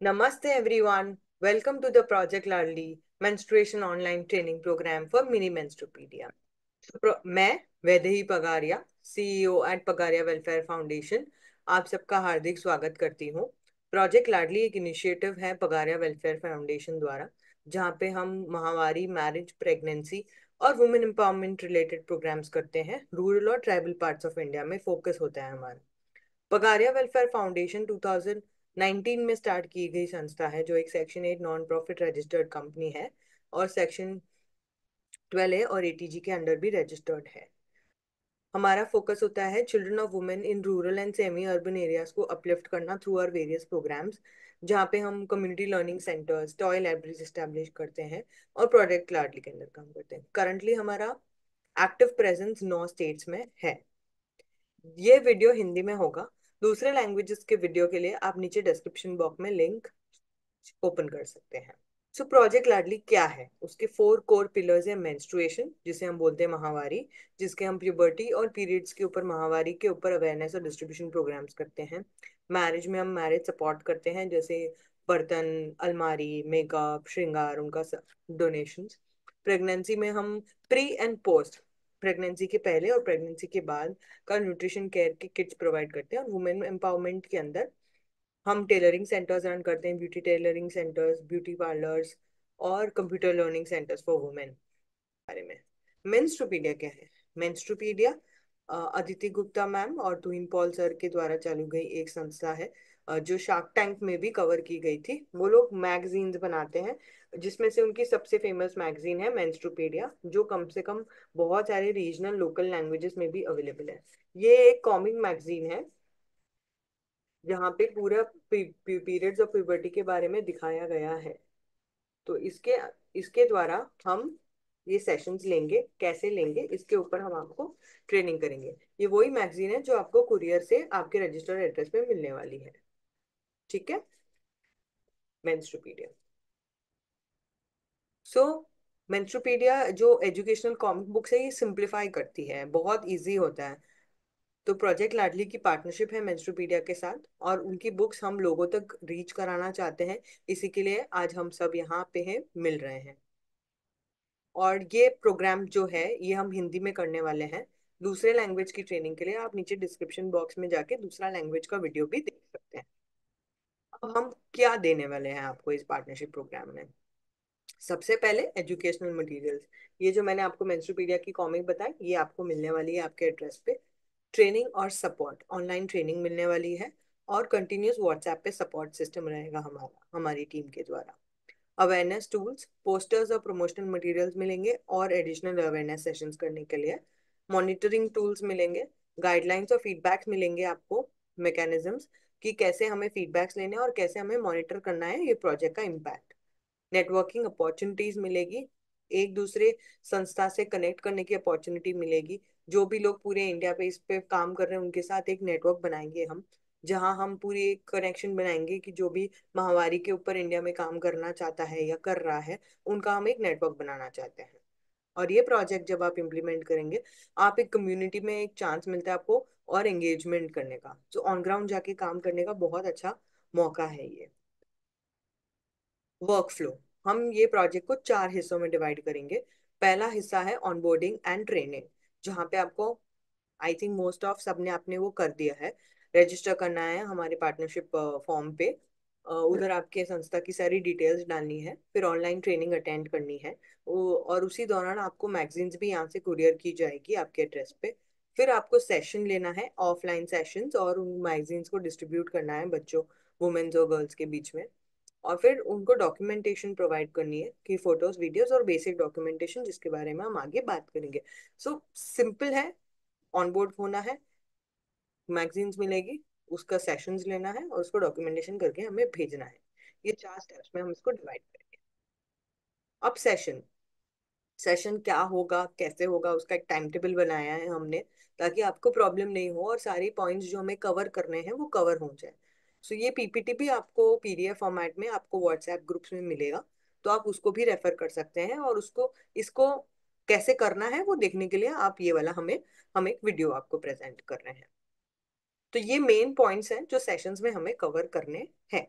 Namaste, everyone. Welcome to the Project Ladli Menstruation Online Training Program for Mini Menstrupedia. मैं Vaidehi Pagaria CEO at Pagaria welfare foundation आप सबका हार्दिक स्वागत करती हूँ project लाडली एक initiative है पगारिया वेलफेयर फाउंडेशन द्वारा, जहाँ पे हम महावारी मैरिज प्रेगनेंसी और वुमेन एम्पावरमेंट रिलेटेड प्रोग्राम्स करते हैं रूरल और ट्राइबल पार्ट्स ऑफ़ इंडिया में फोकस होता है हमारा पगारिया वेलफेयर फाउंडेशन 2019 में स्टार्ट की गई संस्था है, जो एक section eight non profit registered company है और सेक्शन ट्वेल्व ए और एटीजी के अंडर भी रजिस्टर्ड है। हमारा फोकस होता है children of women in rural and semi urban areas को अपलिफ्ट करना थ्रू आर वेरियस प्रोग्राम्स जहाँ पे हम community learning centres toy libraries establish करते हैं और प्रोडक्ट लाडली के अंदर काम करते हैं। करंटली हमारा एक्टिव प्रेजेंस नौ स्टेट्स में है। ये वीडियो हिंदी में होगा। दूसरे लैंग्वेजेस के वीडियो के लिए आप नीचे डिस्क्रिप्शन बॉक्स में लिंक ओपन कर सकते हैं। सो प्रोजेक्ट लाडली क्या है? उसके फोर कोर पिलर्स है मेंस्ट्रुएशन जिसे हम बोलते हैं महावारी, जिसके हम प्यूबर्टी और पीरियड्स के ऊपर, महावारी के ऊपर अवेयरनेस और डिस्ट्रीब्यूशन प्रोग्राम्स करते हैं। मैरिज में हम मैरिज सपोर्ट करते हैं, जैसे बर्तन, अलमारी मेकअप श्रृंगार, उनका डोनेशन प्रेगनेंसी में हम प्री एंड पोस्ट प्रेगनेंसी के पहले और प्रेगनेंसी के बाद का न्यूट्रिशन केयर के किट्स प्रोवाइड करते हैं और वुमेन एम्पावरमेंट के अंदर हम टेलरिंग सेंटर्स रन करते हैं beauty tailoring centres beauty parlours और computer learning centres for women बारे में। मेन्स्ट्रोपीडिया क्या है? मेंस्ट्रोपीडिया अदिति गुप्ता मैम और तुहिन पॉल सर के द्वारा चालू गई एक संस्था है जो शार्क टैंक में भी कवर की गई थी। वो लोग मैगजीन्स बनाते हैं, जिसमें से उनकी सबसे फ़ेमस मैगजीन है मेंस्ट्रोपीडिया, जो कम से कम बहुत सारे रीजनल लोकल लैंग्वेजेस में भी अवेलेबल है। ये एक कॉमिक मैगजीन है, जहाँ पे पूरा पीरियड्स ऑफ़ प्यूबर्टी के बारे में दिखाया गया है। तो इसके इसके द्वारा हम ये सेशंस लेंगे, कैसे लेंगे, इसके ऊपर हम आपको ट्रेनिंग करेंगे। ये वही मैगजीन है जो आपको कुरियर से आपके रजिस्टर्ड एड्रेस पे मिलने वाली है। ठीक है? मेंस्ट्रोपीडिया सो मेंस्ट्रोपीडिया जो एजुकेशनल कॉमिक बुक्स है, ये सिंप्लीफाई करती है। बहुत ईजी होता है। तो प्रोजेक्ट लाडली की पार्टनरशिप है मेंस्ट्रोपीडिया के साथ और उनकी बुक्स हम लोगों तक रीच कराना चाहते हैं। इसी के लिए आज हम सब यहाँ पे हैं, मिल रहे हैं। और ये प्रोग्राम जो है, ये हम हिंदी में करने वाले हैं। दूसरे लैंग्वेज की ट्रेनिंग के लिए आप नीचे डिस्क्रिप्शन बॉक्स में जाके दूसरा लैंग्वेज का वीडियो भी देख सकते हैं। अब हम क्या देने वाले हैं आपको इस पार्टनरशिप प्रोग्राम में? सबसे पहले एजुकेशनल मटेरियल्स ये जो मैंने आपको मेंस्ट्रोपीडिया की कॉमिक बताई, ये आपको मिलने वाली है आपके एड्रेस पे। ट्रेनिंग और सपोर्ट ऑनलाइन ट्रेनिंग मिलने वाली है और कंटिन्यूस व्हाट्सएप पे सपोर्ट सिस्टम रहेगा हमारा, हमारी टीम के द्वारा। अवेयरनेस टूल्स पोस्टर्स और प्रमोशनल मटेरियल्स मिलेंगे और एडिशनल अवेयरनेस सेशंस करने के लिए। मॉनिटरिंग टूल्स मिलेंगे गाइडलाइंस और फीडबैक्स मिलेंगे आपको मैकेनिज्म्स कि कैसे हमें फीडबैक्स लेने और कैसे हमें मॉनिटर करना है ये प्रोजेक्ट का इम्पैक्ट नेटवर्किंग अपॉर्चुनिटीज़ मिलेगी, एक दूसरे संस्था से कनेक्ट करने की अपॉर्चुनिटी मिलेगी। जो भी लोग पूरे इंडिया पे इस पे काम कर रहे हैं, उनके साथ एक नेटवर्क बनाएँगे हम। जहाँ हम पूरी एक कनेक्शन बनाएँगे कि जो भी महामारी के ऊपर इंडिया में काम करना चाहता है या कर रहा है, उनका हम एक नेटवर्क बनाना चाहते हैं। और ये प्रोजेक्ट जब आप इम्प्लीमेंट करेंगे, आप एक कम्युनिटी में एक चांस मिलता है आपको और एंगेजमेंट करने का। जो ऑन ग्राउंड जाके काम करने का बहुत अच्छा मौका है ये। वर्क फ्लो हम ये प्रोजेक्ट को चार हिस्सों में डिवाइड करेंगे। पहला हिस्सा है ऑनबोर्डिंग एंड ट्रेनिंग जहाँ पे आपको आई थिंक मोस्ट ऑफ़ सबने आपने वो कर दिया है। रजिस्टर करना है हमारे पार्टनरशिप फॉर्म पे। उधर आपके संस्था की सारी डिटेल्स डालनी है फिर ऑनलाइन ट्रेनिंग अटेंड करनी है। और उसी दौरान आपको मैगजीन्स भी यहाँ से कुरियर की जाएगी आपके एड्रेस पे। फिर आपको सेशन लेना है ऑफलाइन सेशंस और उन मैगजीन्स को डिस्ट्रीब्यूट करना है बच्चों वुमेन्स और गर्ल्स के बीच में। और फिर उनको डॉक्यूमेंटेशन प्रोवाइड करनी है कि फ़ोटोज़ वीडियोस और बेसिक डॉक्यूमेंटेशन जिसके बारे में हम आगे बात करेंगे। सो so, सिंपल है ऑनबोर्ड होना है। मैगजीन्स मिलेगी उसका सेशंस लेना है और उसको डॉक्यूमेंटेशन करके हमें भेजना है। ये चार स्टेप्स में हम इसको डिवाइड करेंगे। अब सेशन सेशन क्या होगा कैसे होगा उसका एक टाइम टेबल बनाया है हमने ताकि आपको प्रॉब्लम नहीं हो और सारे पॉइंट्स जो हमें कवर करने हैं वो कवर हो जाए। सो so, ये पीपीटी भी आपको पीडीएफ फॉर्मेट में आपको व्हाट्सएप ग्रुप्स में मिलेगा तो आप उसको भी रेफर कर सकते हैं और उसको इसको कैसे करना है वो देखने के लिए आप ये वाला हमें हम एक वीडियो आपको प्रेजेंट कर रहे हैं। तो ये मेन पॉइंट्स हैं जो सेशंस में हमें कवर करने हैं।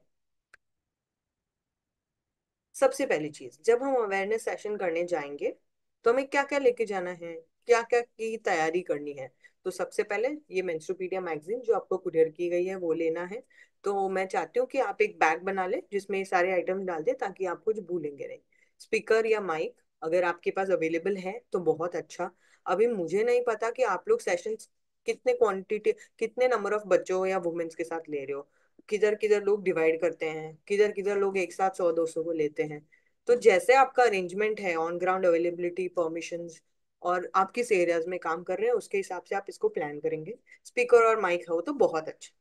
सबसे पहली चीज़, जब हम अवेयरनेस सेशन करने जाएँगे तो हमें क्या क्या लेके जाना है क्या क्या की तैयारी करनी है? तो सबसे पहले ये मेंस्ट्रुपीडिया मैगजीन जो आपको कुरियर की गई है, वो लेना है। तो मैं चाहती हूँ कि आप एक बैग बना ले, जिसमें सारे आइटम डाल दे, ताकि आप कुछ भूलेंगे नहीं। स्पीकर या माइक अगर आपके पास अवेलेबल है तो बहुत अच्छा। अभी मुझे नहीं पता कि आप लोग सेशन कितने क्वांटिटी कितने नंबर ऑफ़ बच्चों या वुमेन्स के साथ ले रहे हो? किधर किधर लोग डिवाइड करते हैं? किधर किधर लोग एक साथ सौ दो सौ को लेते हैं? तो जैसे आपका अरेंजमेंट है ऑन ग्राउंड अवेलेबिलिटी परमिशन और आप किस एरियाज़ में काम कर रहे हैं, उसके हिसाब से आप इसको प्लान करेंगे। स्पीकर और माइक हो तो बहुत अच्छा।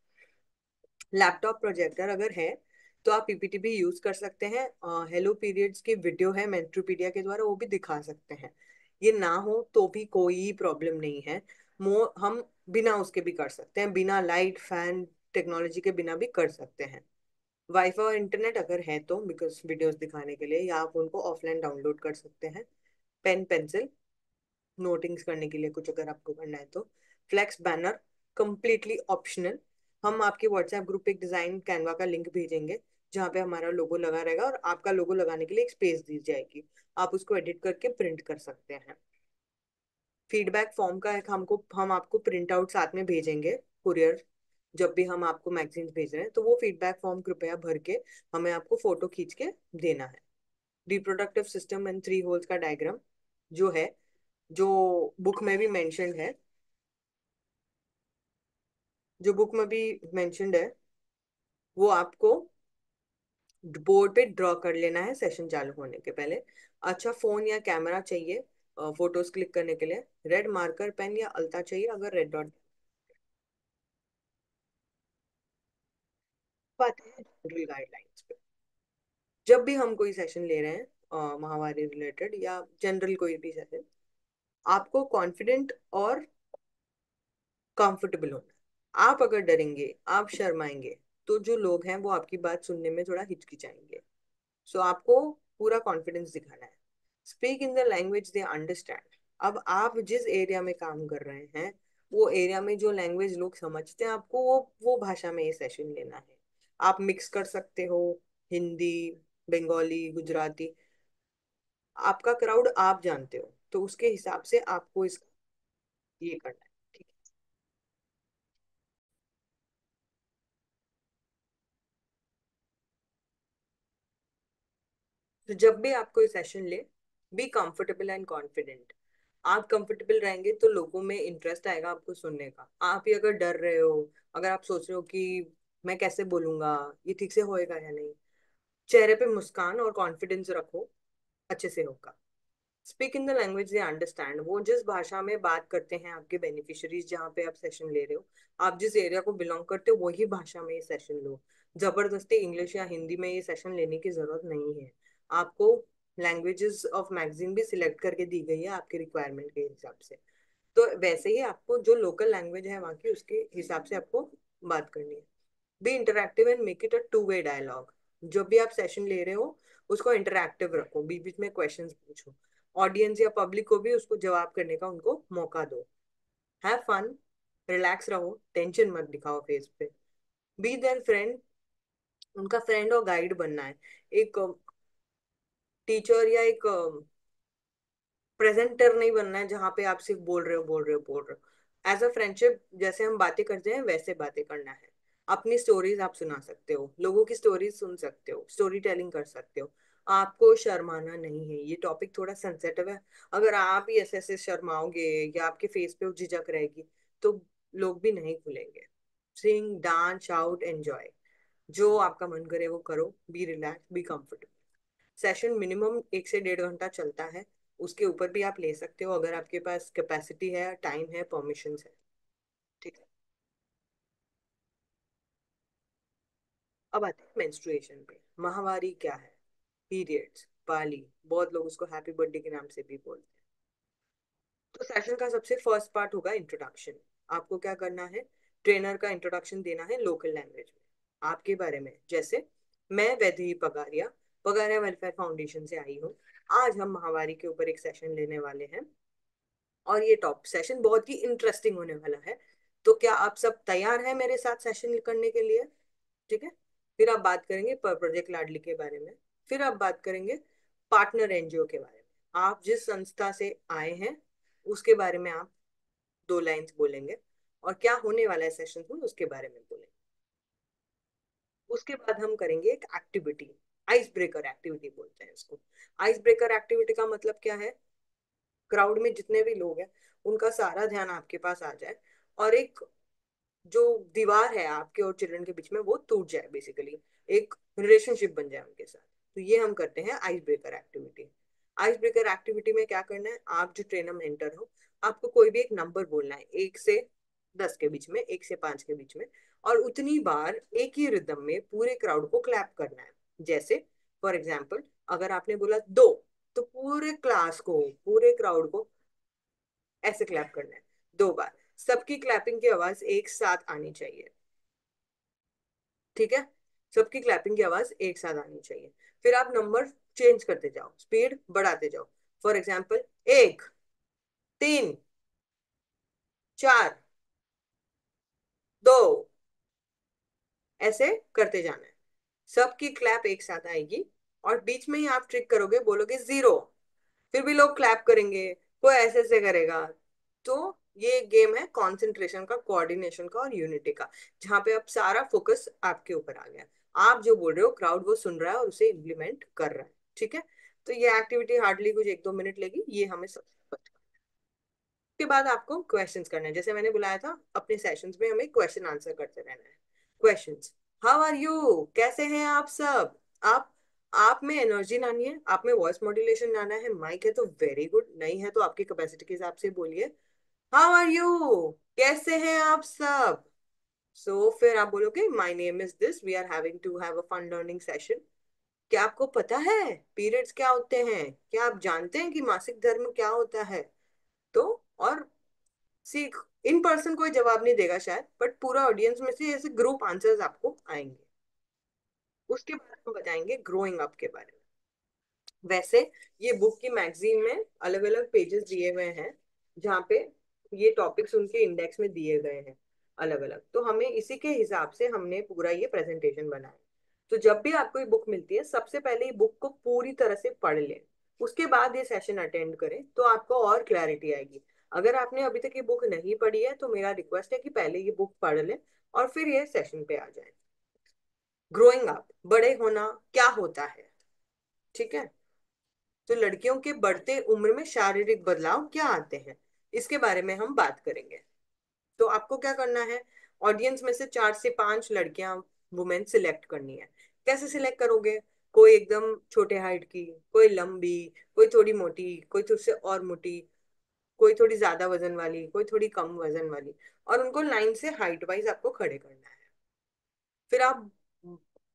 लैपटॉप प्रोजेक्टर अगर है तो आप पीपीटी भी यूज़ कर सकते हैं। हेलो पीरियड्स की वीडियो है मेंट्रोपीडिया के द्वारा वो भी दिखा सकते हैं। ये ना हो तो भी कोई प्रॉब्लम नहीं है। मो हम बिना उसके भी कर सकते हैं, बिना लाइट फ़ैन टेक्नोलॉजी के बिना भी कर सकते हैं। वाईफाई और इंटरनेट अगर है तो बिकॉज़ वीडियोस दिखाने के लिए, या आप उनको ऑफलाइन डाउनलोड कर सकते हैं। पेन पेंसिल नोटिंग्स करने के लिए कुछ अगर आपको करना है तो। फ्लैक्स बैनर कंप्लीटली ऑप्शनल हम आपके व्हाट्सएप ग्रुप पे एक डिज़ाइन कैनवा का लिंक भेजेंगे, जहाँ पे हमारा लोगो लगा रहेगा और आपका लोगो लगाने के लिए एक स्पेस दी जाएगी। आप उसको एडिट करके प्रिंट कर सकते हैं। फीडबैक फॉर्म का एक हमको, हम आपको प्रिंट आउट साथ में भेजेंगे कुरियर जब भी हम आपको मैगजीन भेज रहे हैं तो वो फीडबैक फॉर्म कृपया भर के हमें आपको फ़ोटो खींच के देना है। Reproductive system and three holes का डायग्राम जो है, जो बुक में भी मेंशनड है, जो बुक में भी मेंशनड है, वो आपको बोर्ड पे ड्रॉ कर लेना है सेशन चालू होने के पहले। अच्छा फ़ोन या कैमरा चाहिए फ़ोटोज़ क्लिक करने के लिए रेड मार्कर पेन या अल्ता चाहिए अगर रेड डॉट बात गाइडलाइंस पे। जब भी हम कोई सेशन ले रहे हैं महामारी रिलेटेड या जनरल कोई भी सेशन आपको कॉन्फिडेंट और कंफर्टेबल होना आप अगर डरेंगे आप शर्माएँगे तो जो लोग हैं वो आपकी बात सुनने में थोड़ा हिचकिचाएँगे। सो so, आपको पूरा कॉन्फिडेंस दिखाना है। Speak in the language they understand अब आप जिस एरिया में काम कर रहे हैं, वो एरिया में जो लैंग्वेज लोग समझते हैं आपको, वो वो भाषा में ये सेशन लेना है। आप मिक्स कर सकते हो, हिंदी, बंगाली, गुजराती। आपका क्राउड आप जानते हो तो उसके हिसाब से आपको इसका ये करना है तो जब भी आप कोई सेशन ले बी कंफर्टेबल एंड कॉन्फिडेंट आप कंफर्टेबल रहेंगे तो लोगों में इंटरेस्ट आएगा आपको सुनने का। आप ही अगर डर रहे हो, अगर आप सोच रहे हो कि मैं कैसे बोलूँगा, ये ठीक से होएगा या नहीं, चेहरे पे मुस्कान और कॉन्फिडेंस रखो, अच्छे से होगा। Speak in the language they understand वो जिस भाषा में बात करते हैं आपके बेनिफिशरीज जहाँ पे आप सेशन ले रहे हो, आप जिस एरिया को बिलोंग करते हो, वही भाषा में ये सेशन लो। ज़बरदस्ती इंग्लिश या हिंदी में ये सेशन लेने की ज़रूरत नहीं है। आपको लैंग्वेजेस ऑफ़ मैगजीन भी सिलेक्ट करके दी गई है आपके रिक्वायरमेंट के हिसाब से। तो वैसे ही आपको जो लोकल लैंग्वेज है वहाँ की उसके हिसाब से आपको बात करनी है। Be interactive and make it a two way dialogue जब भी आप सेशन ले रहे हो, उसको इंटरेक्टिव रखो। बीच बीच में क्वेश्चन पूछो। ऑडियंस या पब्लिक को भी उसको जवाब करने का उनको मौका दो। हैव फन रिलैक्स रहो टेंशन मत दिखाओ फेस पे। बी देयर फ्रेंड उनका फ्रेंड और गाइड बनना है। एक टीचर या एक प्रेजेंटर नहीं बनना है जहाँ पे आप सिर्फ़ बोल रहे हो, बोल रहे हो, बोल रहे हो। एज अ फ्रेंडशिप जैसे हम बातें करते हैं, वैसे बातें करना है। अपनी स्टोरीज आप सुना सकते हो, लोगों की स्टोरीज सुन सकते हो स्टोरी टेलिंग कर सकते हो। आपको शर्माना नहीं है, ये टॉपिक थोड़ा सेंसेटिव है। अगर आप ही ऐसे ऐसे शर्माओगे या आपके फेस पे झिझक रहेगी तो लोग भी नहीं खुलेंगे सिंग डांस आउट एंजॉय जो आपका मन करे वो करो be relax be comfortable session minimum एक से डेढ़ घंटा चलता है। उसके ऊपर भी आप ले सकते हो अगर आपके पास कैपेसिटी है टाइम है परमिशन है। ठीक है। अब आते हैं मेंस्ट्रुएशन पे। माहवारी क्या है? पीरियड्स पाली। बहुत लोग उसको हैप्पी बर्थडे के नाम से भी बोलते हैं। तो सेशन का सबसे फ़र्स्ट पार्ट होगा इंट्रोडक्शन आपको क्या करना है? ट्रेनर का इंट्रोडक्शन देना है लोकल लैंग्वेज में। आपके बारे में। जैसे, मैं वैदेही पगारिया पगारिया वेलफेयर फाउंडेशन से आई हूँ। आज हम महावारी के ऊपर एक सेशन लेने वाले हैं। और ये टॉप सेशन बहुत ही इंटरेस्टिंग होने वाला है। तो क्या आप सब तैयार हैं मेरे साथ सेशन करने के लिए? ठीक है? फिर आप बात करेंगे पर प्रोजेक्ट लाडली के बारे में। फिर आप बात करेंगे पार्टनर एनजीओ के बारे में। आप जिस संस्था से आए हैं, उसके बारे में आप दो लाइंस बोलेंगे। और क्या होने वाला है सेशन में, उसके बारे में बोलेंगे। उसके बाद हम करेंगे एक एक्टिविटी आइस ब्रेकर एक्टिविटी बोलते हैं इसको। आइस ब्रेकर एक्टिविटी का मतलब क्या है? क्राउड में जितने भी लोग हैं, उनका सारा ध्यान आपके पास आ जाए और एक जो दीवार है आपके और चिल्ड्रन के बीच में, वो टूट जाए बेसिकली एक रिलेशनशिप बन जाए उनके साथ। तो ये हम करते हैं ice breaker activity. Ice breaker activity में क्या करना है? आप जो ट्रेनर मेंटर हो, आपको कोई भी एक नंबर बोलना है, एक से दस के बीच में, एक से पाँच के बीच में, और उतनी बार एक ही रिदम में पूरे क्राउड को क्लैप करना है। जैसे फॉर एग्ज़ाम्पल अगर आपने बोला दो तो पूरे क्लास को, पूरे क्राउड को ऐसे क्लैप करना है। दो बार। सबकी क्लैपिंग की आवाज़ एक साथ आनी चाहिए। ठीक है? सबकी क्लैपिंग की आवाज़ एक साथ आनी चाहिए। फिर आप नंबर चेंज करते जाओ। स्पीड बढ़ाते जाओ। फॉर एग्ज़ाम्पल एक, तीन, चार, दो, ऐसे करते जाना है। सबकी क्लैप एक साथ आएगी और बीच में ही आप ट्रिक करोगे, बोलोगे ज़ीरो फिर भी लोग क्लैप करेंगे कोई ऐसे ऐसे करेगा। तो ये गेम है कंसंट्रेशन का कोऑर्डिनेशन का और यूनिटी का, जहाँ पे अब सारा फोकस आपके ऊपर आ गया। आप जो बोल रहे हो क्राउड वो सुन रहा है और उसे इम्प्लीमेंट कर रहा है, ठीक है? तो ये एक्टिविटी हार्डली कुछ एक दो मिनट लेगी, ये हमें सब के बाद आपको क्वेश्चंस करना है। जैसे मैंने बुलाया था, अपने सेशंस में हमें क्वेश्चन आंसर करते रहना है। क्वेश्चंस हाउ आर यू कैसे हैं आप सब? आप आप में एनर्जी लानी है आप में वॉइस मॉड्यूलेशन लाना है माइक है तो वेरी गुड नहीं है तो आपकी कैपेसिटी के हिसाब से बोलिए। हाउ आर यू कैसे हैं आप सब? सो so, फिर आप बोलोगे my name is this we are having to have a fun learning session क्या आपको पता है? पीरियड्स क्या होते हैं? क्या आप जानते हैं कि मासिक धर्म क्या होता है? तो और सीख इन पर्सन कोई जवाब नहीं देगा शायद बट पूरा ऑडियंस में से ऐसे ग्रुप आंसर्स आपको आएँगे। उसके बाद हम बताएँगे ग्रोइंग अप के बारे में। वैसे ये बुक की मैगजीन में अलग अलग पेजेस दिए हुए हैं, जहाँ पे ये टॉपिक्स उनके इंडेक्स में दिए गए हैं अलग अलग तो हमें इसी के हिसाब से हमने पूरा ये प्रेजेंटेशन बनाया। तो जब भी आपको ये बुक मिलती है, सबसे पहले ये बुक को पूरी तरह से पढ़ लें। उसके बाद ये सेशन अटेंड करें तो आपको और क्लैरिटी आएगी। अगर आपने अभी तक ये बुक नहीं पढ़ी है तो मेरा रिक्वेस्ट है कि पहले ये बुक पढ़ लें और फिर ये सेशन पे आ जाए। ग्रोइंग अप बड़े होना क्या होता है? ठीक है? तो लड़कियों के बढ़ते उम्र में शारीरिक बदलाव क्या आते हैं? इसके बारे में हम बात करेंगे। तो आपको क्या करना है? ऑडियंस में से चार से पाँच लड़कियाँ वुमेन सिलेक्ट करनी है। कैसे सिलेक्ट करोगे? कोई एकदम छोटे हाइट की, कोई लंबी, कोई थोड़ी मोटी, कोई थोड़ी से और मोटी। कोई थोड़ी ज़्यादा वज़न वाली, कोई थोड़ी कम वज़न वाली, और उनको लाइन से हाइट वाइज आपको खड़े करना है। फिर आप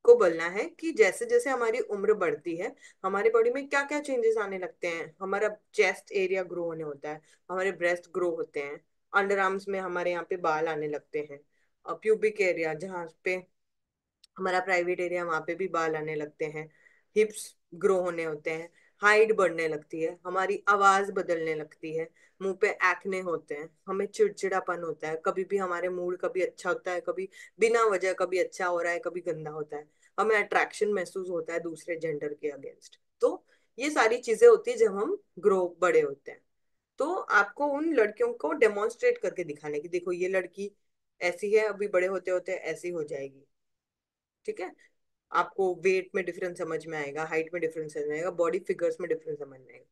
को बोलना है कि जैसे जैसे हमारी उम्र बढ़ती है, हमारे बॉडी में क्या क्या चेंजेस आने लगते हैं? हमारा चेस्ट एरिया ग्रो होने होता है, हमारे ब्रेस्ट ग्रो होते हैं अंडर आर्म्स में हमारे यहाँ पे बाल आने लगते हैं प्यूबिक एरिया जहाँ पे हमारा प्राइवेट एरिया वहाँ पे भी बाल आने लगते हैं हिप्स ग्रो होने होते हैं। हाइट बढ़ने लगती है, हमारी आवाज़ बदलने लगती है, मुँह पे एक्ने होते हैं, हमें चिड़चिड़ापन होता है, कभी भी हमारे मूड कभी अच्छा होता है, कभी बिना वजह कभी अच्छा हो रहा है, कभी गंदा होता है, हमें अट्रैक्शन महसूस होता है दूसरे जेंडर के अगेंस्ट। तो ये सारी चीज़ें होती है जब हम ग्रो, बड़े होते हैं। तो आपको उन लड़कियों को डेमोन्स्ट्रेट करके दिखाने की, देखो ये लड़की ऐसी है, अभी बड़े होते होते ऐसी हो जाएगी। ठीक है? आपको वेट में डिफरेंस समझ में आएगा हाइट में डिफरेंस समझ में आएगा बॉडी फिगर्स में डिफरेंस समझ में आएगा।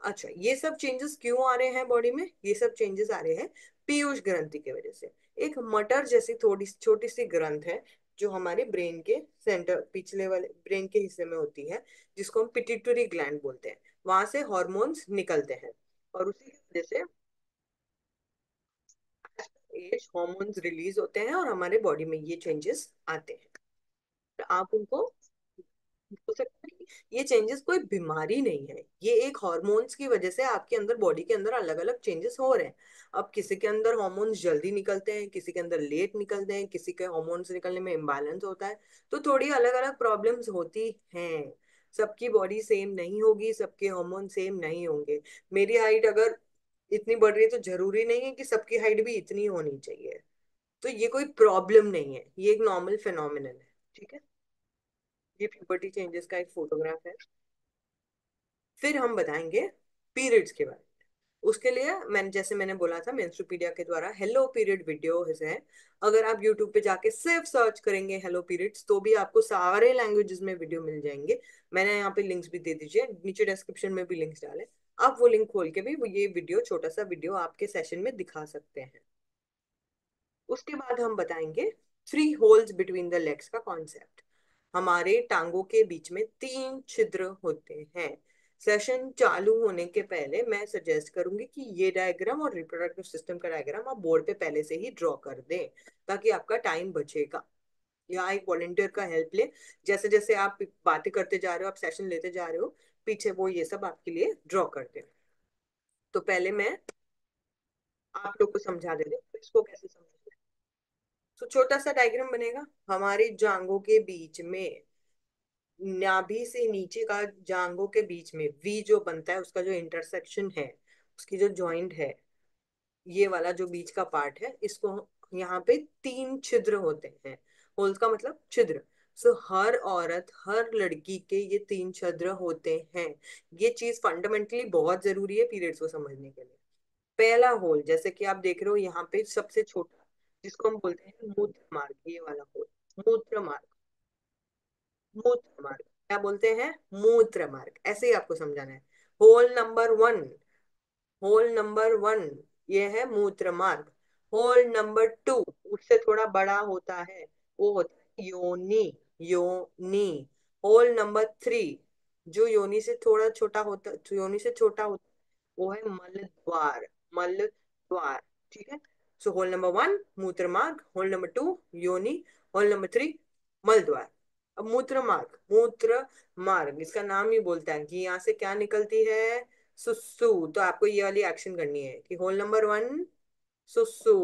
अच्छा ये सब चेंजेस क्यों आ रहे हैं बॉडी में? ये सब चेंजेस आ रहे हैं पीयूष ग्रंथि की वजह से। एक मटर जैसी थोड़ी छोटी सी ग्रंथ है जो हमारे ब्रेन के सेंटर पिछले वाले ब्रेन के हिस्से में होती है, जिसको हम पिटिटरी ग्लैंड बोलते हैं। वहाँ से हॉर्मोन्स निकलते हैं और उसी की वजह से एज हॉर्मोन्स रिलीज़ होते हैं और हमारे बॉडी में ये चेंजेस आते हैं। आप उनको हो सकता है ये चेंजेस कोई बीमारी नहीं है। ये एक हॉर्मोन्स की वजह से आपके अंदर बॉडी के अंदर अलग अलग चेंजेस हो रहे हैं। अब किसी के अंदर हॉर्मोन्स जल्दी निकलते हैं, किसी के अंदर लेट निकलते हैं, किसी के हॉर्मोन्स निकलने में इम्बैलेंस होता है तो थोड़ी अलग अलग प्रॉब्लम्स होती हैं। सबकी बॉडी सेम नहीं होगी, सबके हॉर्मोन सेम नहीं होंगे। मेरी हाइट अगर इतनी बढ़ रही है तो ज़रूरी नहीं है कि सबकी हाइट भी इतनी होनी चाहिए। तो ये कोई प्रॉब्लम नहीं है, ये एक नॉर्मल फिनोमिनल है, ठीक है? ये प्यूबर्टी चेंजेस का एक फोटोग्राफ है। फिर हम बताएँगे पीरियड्स के बारे में। उसके लिए मैंने, जैसे मैंने बोला था मेंस्ट्रुपीडिया के द्वारा हेलो पीरियड वीडियो है। अगर आप यूट्यूब पे जाके सिर्फ़ सर्च करेंगे हेलो पीरियड्स तो भी आपको सारे लैंग्वेजेस में वीडियो मिल जाएँगे। मैंने यहाँ पे लिंक्स भी दे दीजिए, नीचे डिस्क्रिप्शन में भी लिंक्स डाले। आप वो लिंक खोल के भी ये वीडियो छोटा सा वीडियो आपके सेशन में दिखा सकते हैं। उसके बाद हम बताएँगे three holes between the legs का कॉन्सेप्ट हमारे टांगों के बीच में तीन छिद्र होते हैं। सेशन चालू होने के पहले मैं सजेस्ट करूँगी कि ये डायग्राम और रिप्रोडक्टिव सिस्टम का डायग्राम आप बोर्ड पे पहले से ही ड्रॉ कर दें, ताकि आपका टाइम बचेगा। या एक वॉलेंटियर का हेल्प ले। जैसे जैसे आप बातें करते जा रहे हो, आप सेशन लेते जा रहे हो, पीछे वो ये सब आपके लिए ड्रॉ कर दे। तो पहले मैं आप लोग को समझा दे तो इसको कैसे समझना तो छोटा सा डायग्राम बनेगा। हमारे जांगों के बीच में नाभि से नीचे का जांगों के बीच में वी जो बनता है उसका जो इंटरसेक्शन है उसकी जो जॉइंट है ये वाला जो बीच का पार्ट है इसको यहाँ पे तीन छिद्र होते हैं। होल्स का मतलब छिद्र। सो so, हर औरत हर लड़की के ये तीन छिद्र होते हैं। ये चीज़ फंडामेंटली बहुत ज़रूरी है पीरियड्स को समझने के लिए। पहला होल जैसे कि आप देख रहे हो यहाँ पे सबसे छोटा जिसको हम बोलते हैं मूत्र मार्ग, ये वाला मूत्र मार्ग। मूत्र मार्ग, क्या बोलते हैं? मूत्र मार्ग, ऐसे ही आपको समझाना है। Hole number one hole number one ये है मूत्र मार्ग। होल नंबर टू उससे थोड़ा बड़ा होता है, वो होता है योनि योनि। होल नंबर थ्री जो योनि से थोड़ा छोटा होता योनि से छोटा होता वो है मल द्वार मल द्वार ठीक है? सो होल नंबर वन मूत्र मार्ग होल नंबर टू योनि होल नंबर थ्री मल द्वार अब मूत्र मार्ग मूत्र मार्ग इसका नाम ही बोलता है कि यहाँ से क्या निकलती है? सुसु तो आपको ये वाली एक्शन करनी है कि होल नंबर वन सुसु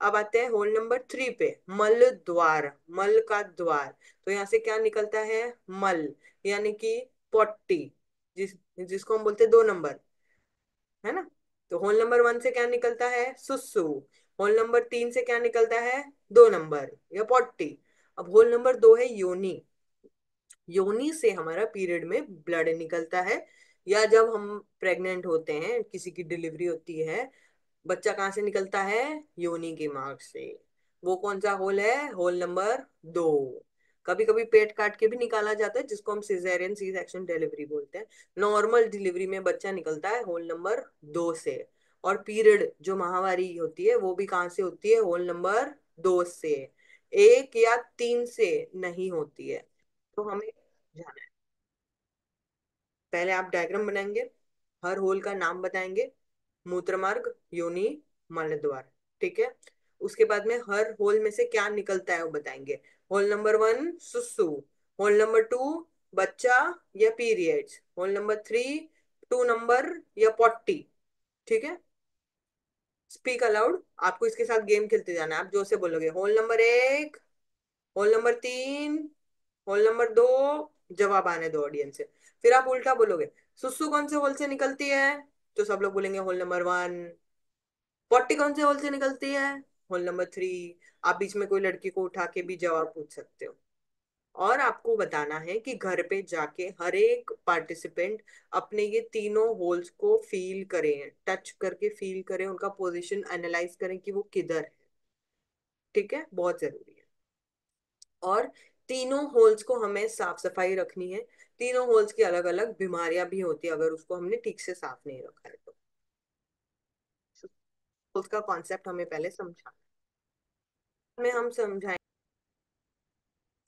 अब आते हैं होल नंबर थ्री पे मल द्वार मल का द्वार. तो यहाँ से क्या निकलता है? मल. यानी कि पोट्टी. जिस, जिसको हम बोलते हैं दो नंबर है ना? तो होल नंबर वन से क्या निकलता है? सुसु। होल नंबर तीन से क्या निकलता है? दो नंबर या पोट्टी। अब होल नंबर दो है योनी। योनी से हमारा पीरियड में ब्लड निकलता है, या जब हम प्रेग्नेंट होते हैं, किसी की डिलीवरी होती है, बच्चा कहाँ से निकलता है? योनी के मार्ग से। वो कौन सा होल है? होल नंबर दो। कभी कभी पेट काट के भी निकाला जाता है, जिसको हम सिजेरियन सी सेक्शन डिलीवरी बोलते हैं। नॉर्मल डिलीवरी में बच्चा निकलता है होल नंबर दो से। और पीरियड जो महावारी होती है, वो भी कहाँ से होती है? होल नंबर दो से। एक या तीन से नहीं होती है। तो हमें जाना है। पहले आप डायग्राम बनाएँगे, हर होल का नाम बताएँगे। मूत्रमार्ग, योनि, मलद्वार। ठीक है? उसके बाद में हर होल में से क्या निकलता है वो बताएँगे। होल नंबर वन सुसु होल नंबर टू बच्चा या periods hole number three two number या पॉट्टी ठीक है? स्पीक अलाउड आपको इसके साथ गेम खेलते जाना है। आप जो से बोलोगे। होल नंबर एक होल नंबर तीन होल नंबर दो, जवाब आने दो ऑडियंस से। फिर आप उल्टा बोलोगे। सुसु कौन से होल से निकलती है? तो सब लोग बोलेंगे होल नंबर वन पॉट्टी कौन से होल से निकलती है? होल नंबर थ्री आप बीच में कोई लड़की को उठा के भी जवाब पूछ सकते हो। और आपको बताना है कि घर पे जाके हर एक पार्टिसिपेंट अपने ये तीनों होल्स को फील करें टच करके फील करें, उनका पोजीशन एनालाइज करें कि वो किधर है। ठीक है? बहुत ज़रूरी है। और तीनों होल्स को हमें साफ़ सफ़ाई रखनी है। तीनों होल्स की अलग अलग बीमारियाँ भी होती है, अगर उसको हमने ठीक से साफ़ नहीं रखा है तो। उसका कॉन्सेप्ट हमें पहले समझाना में हम समझाएँ।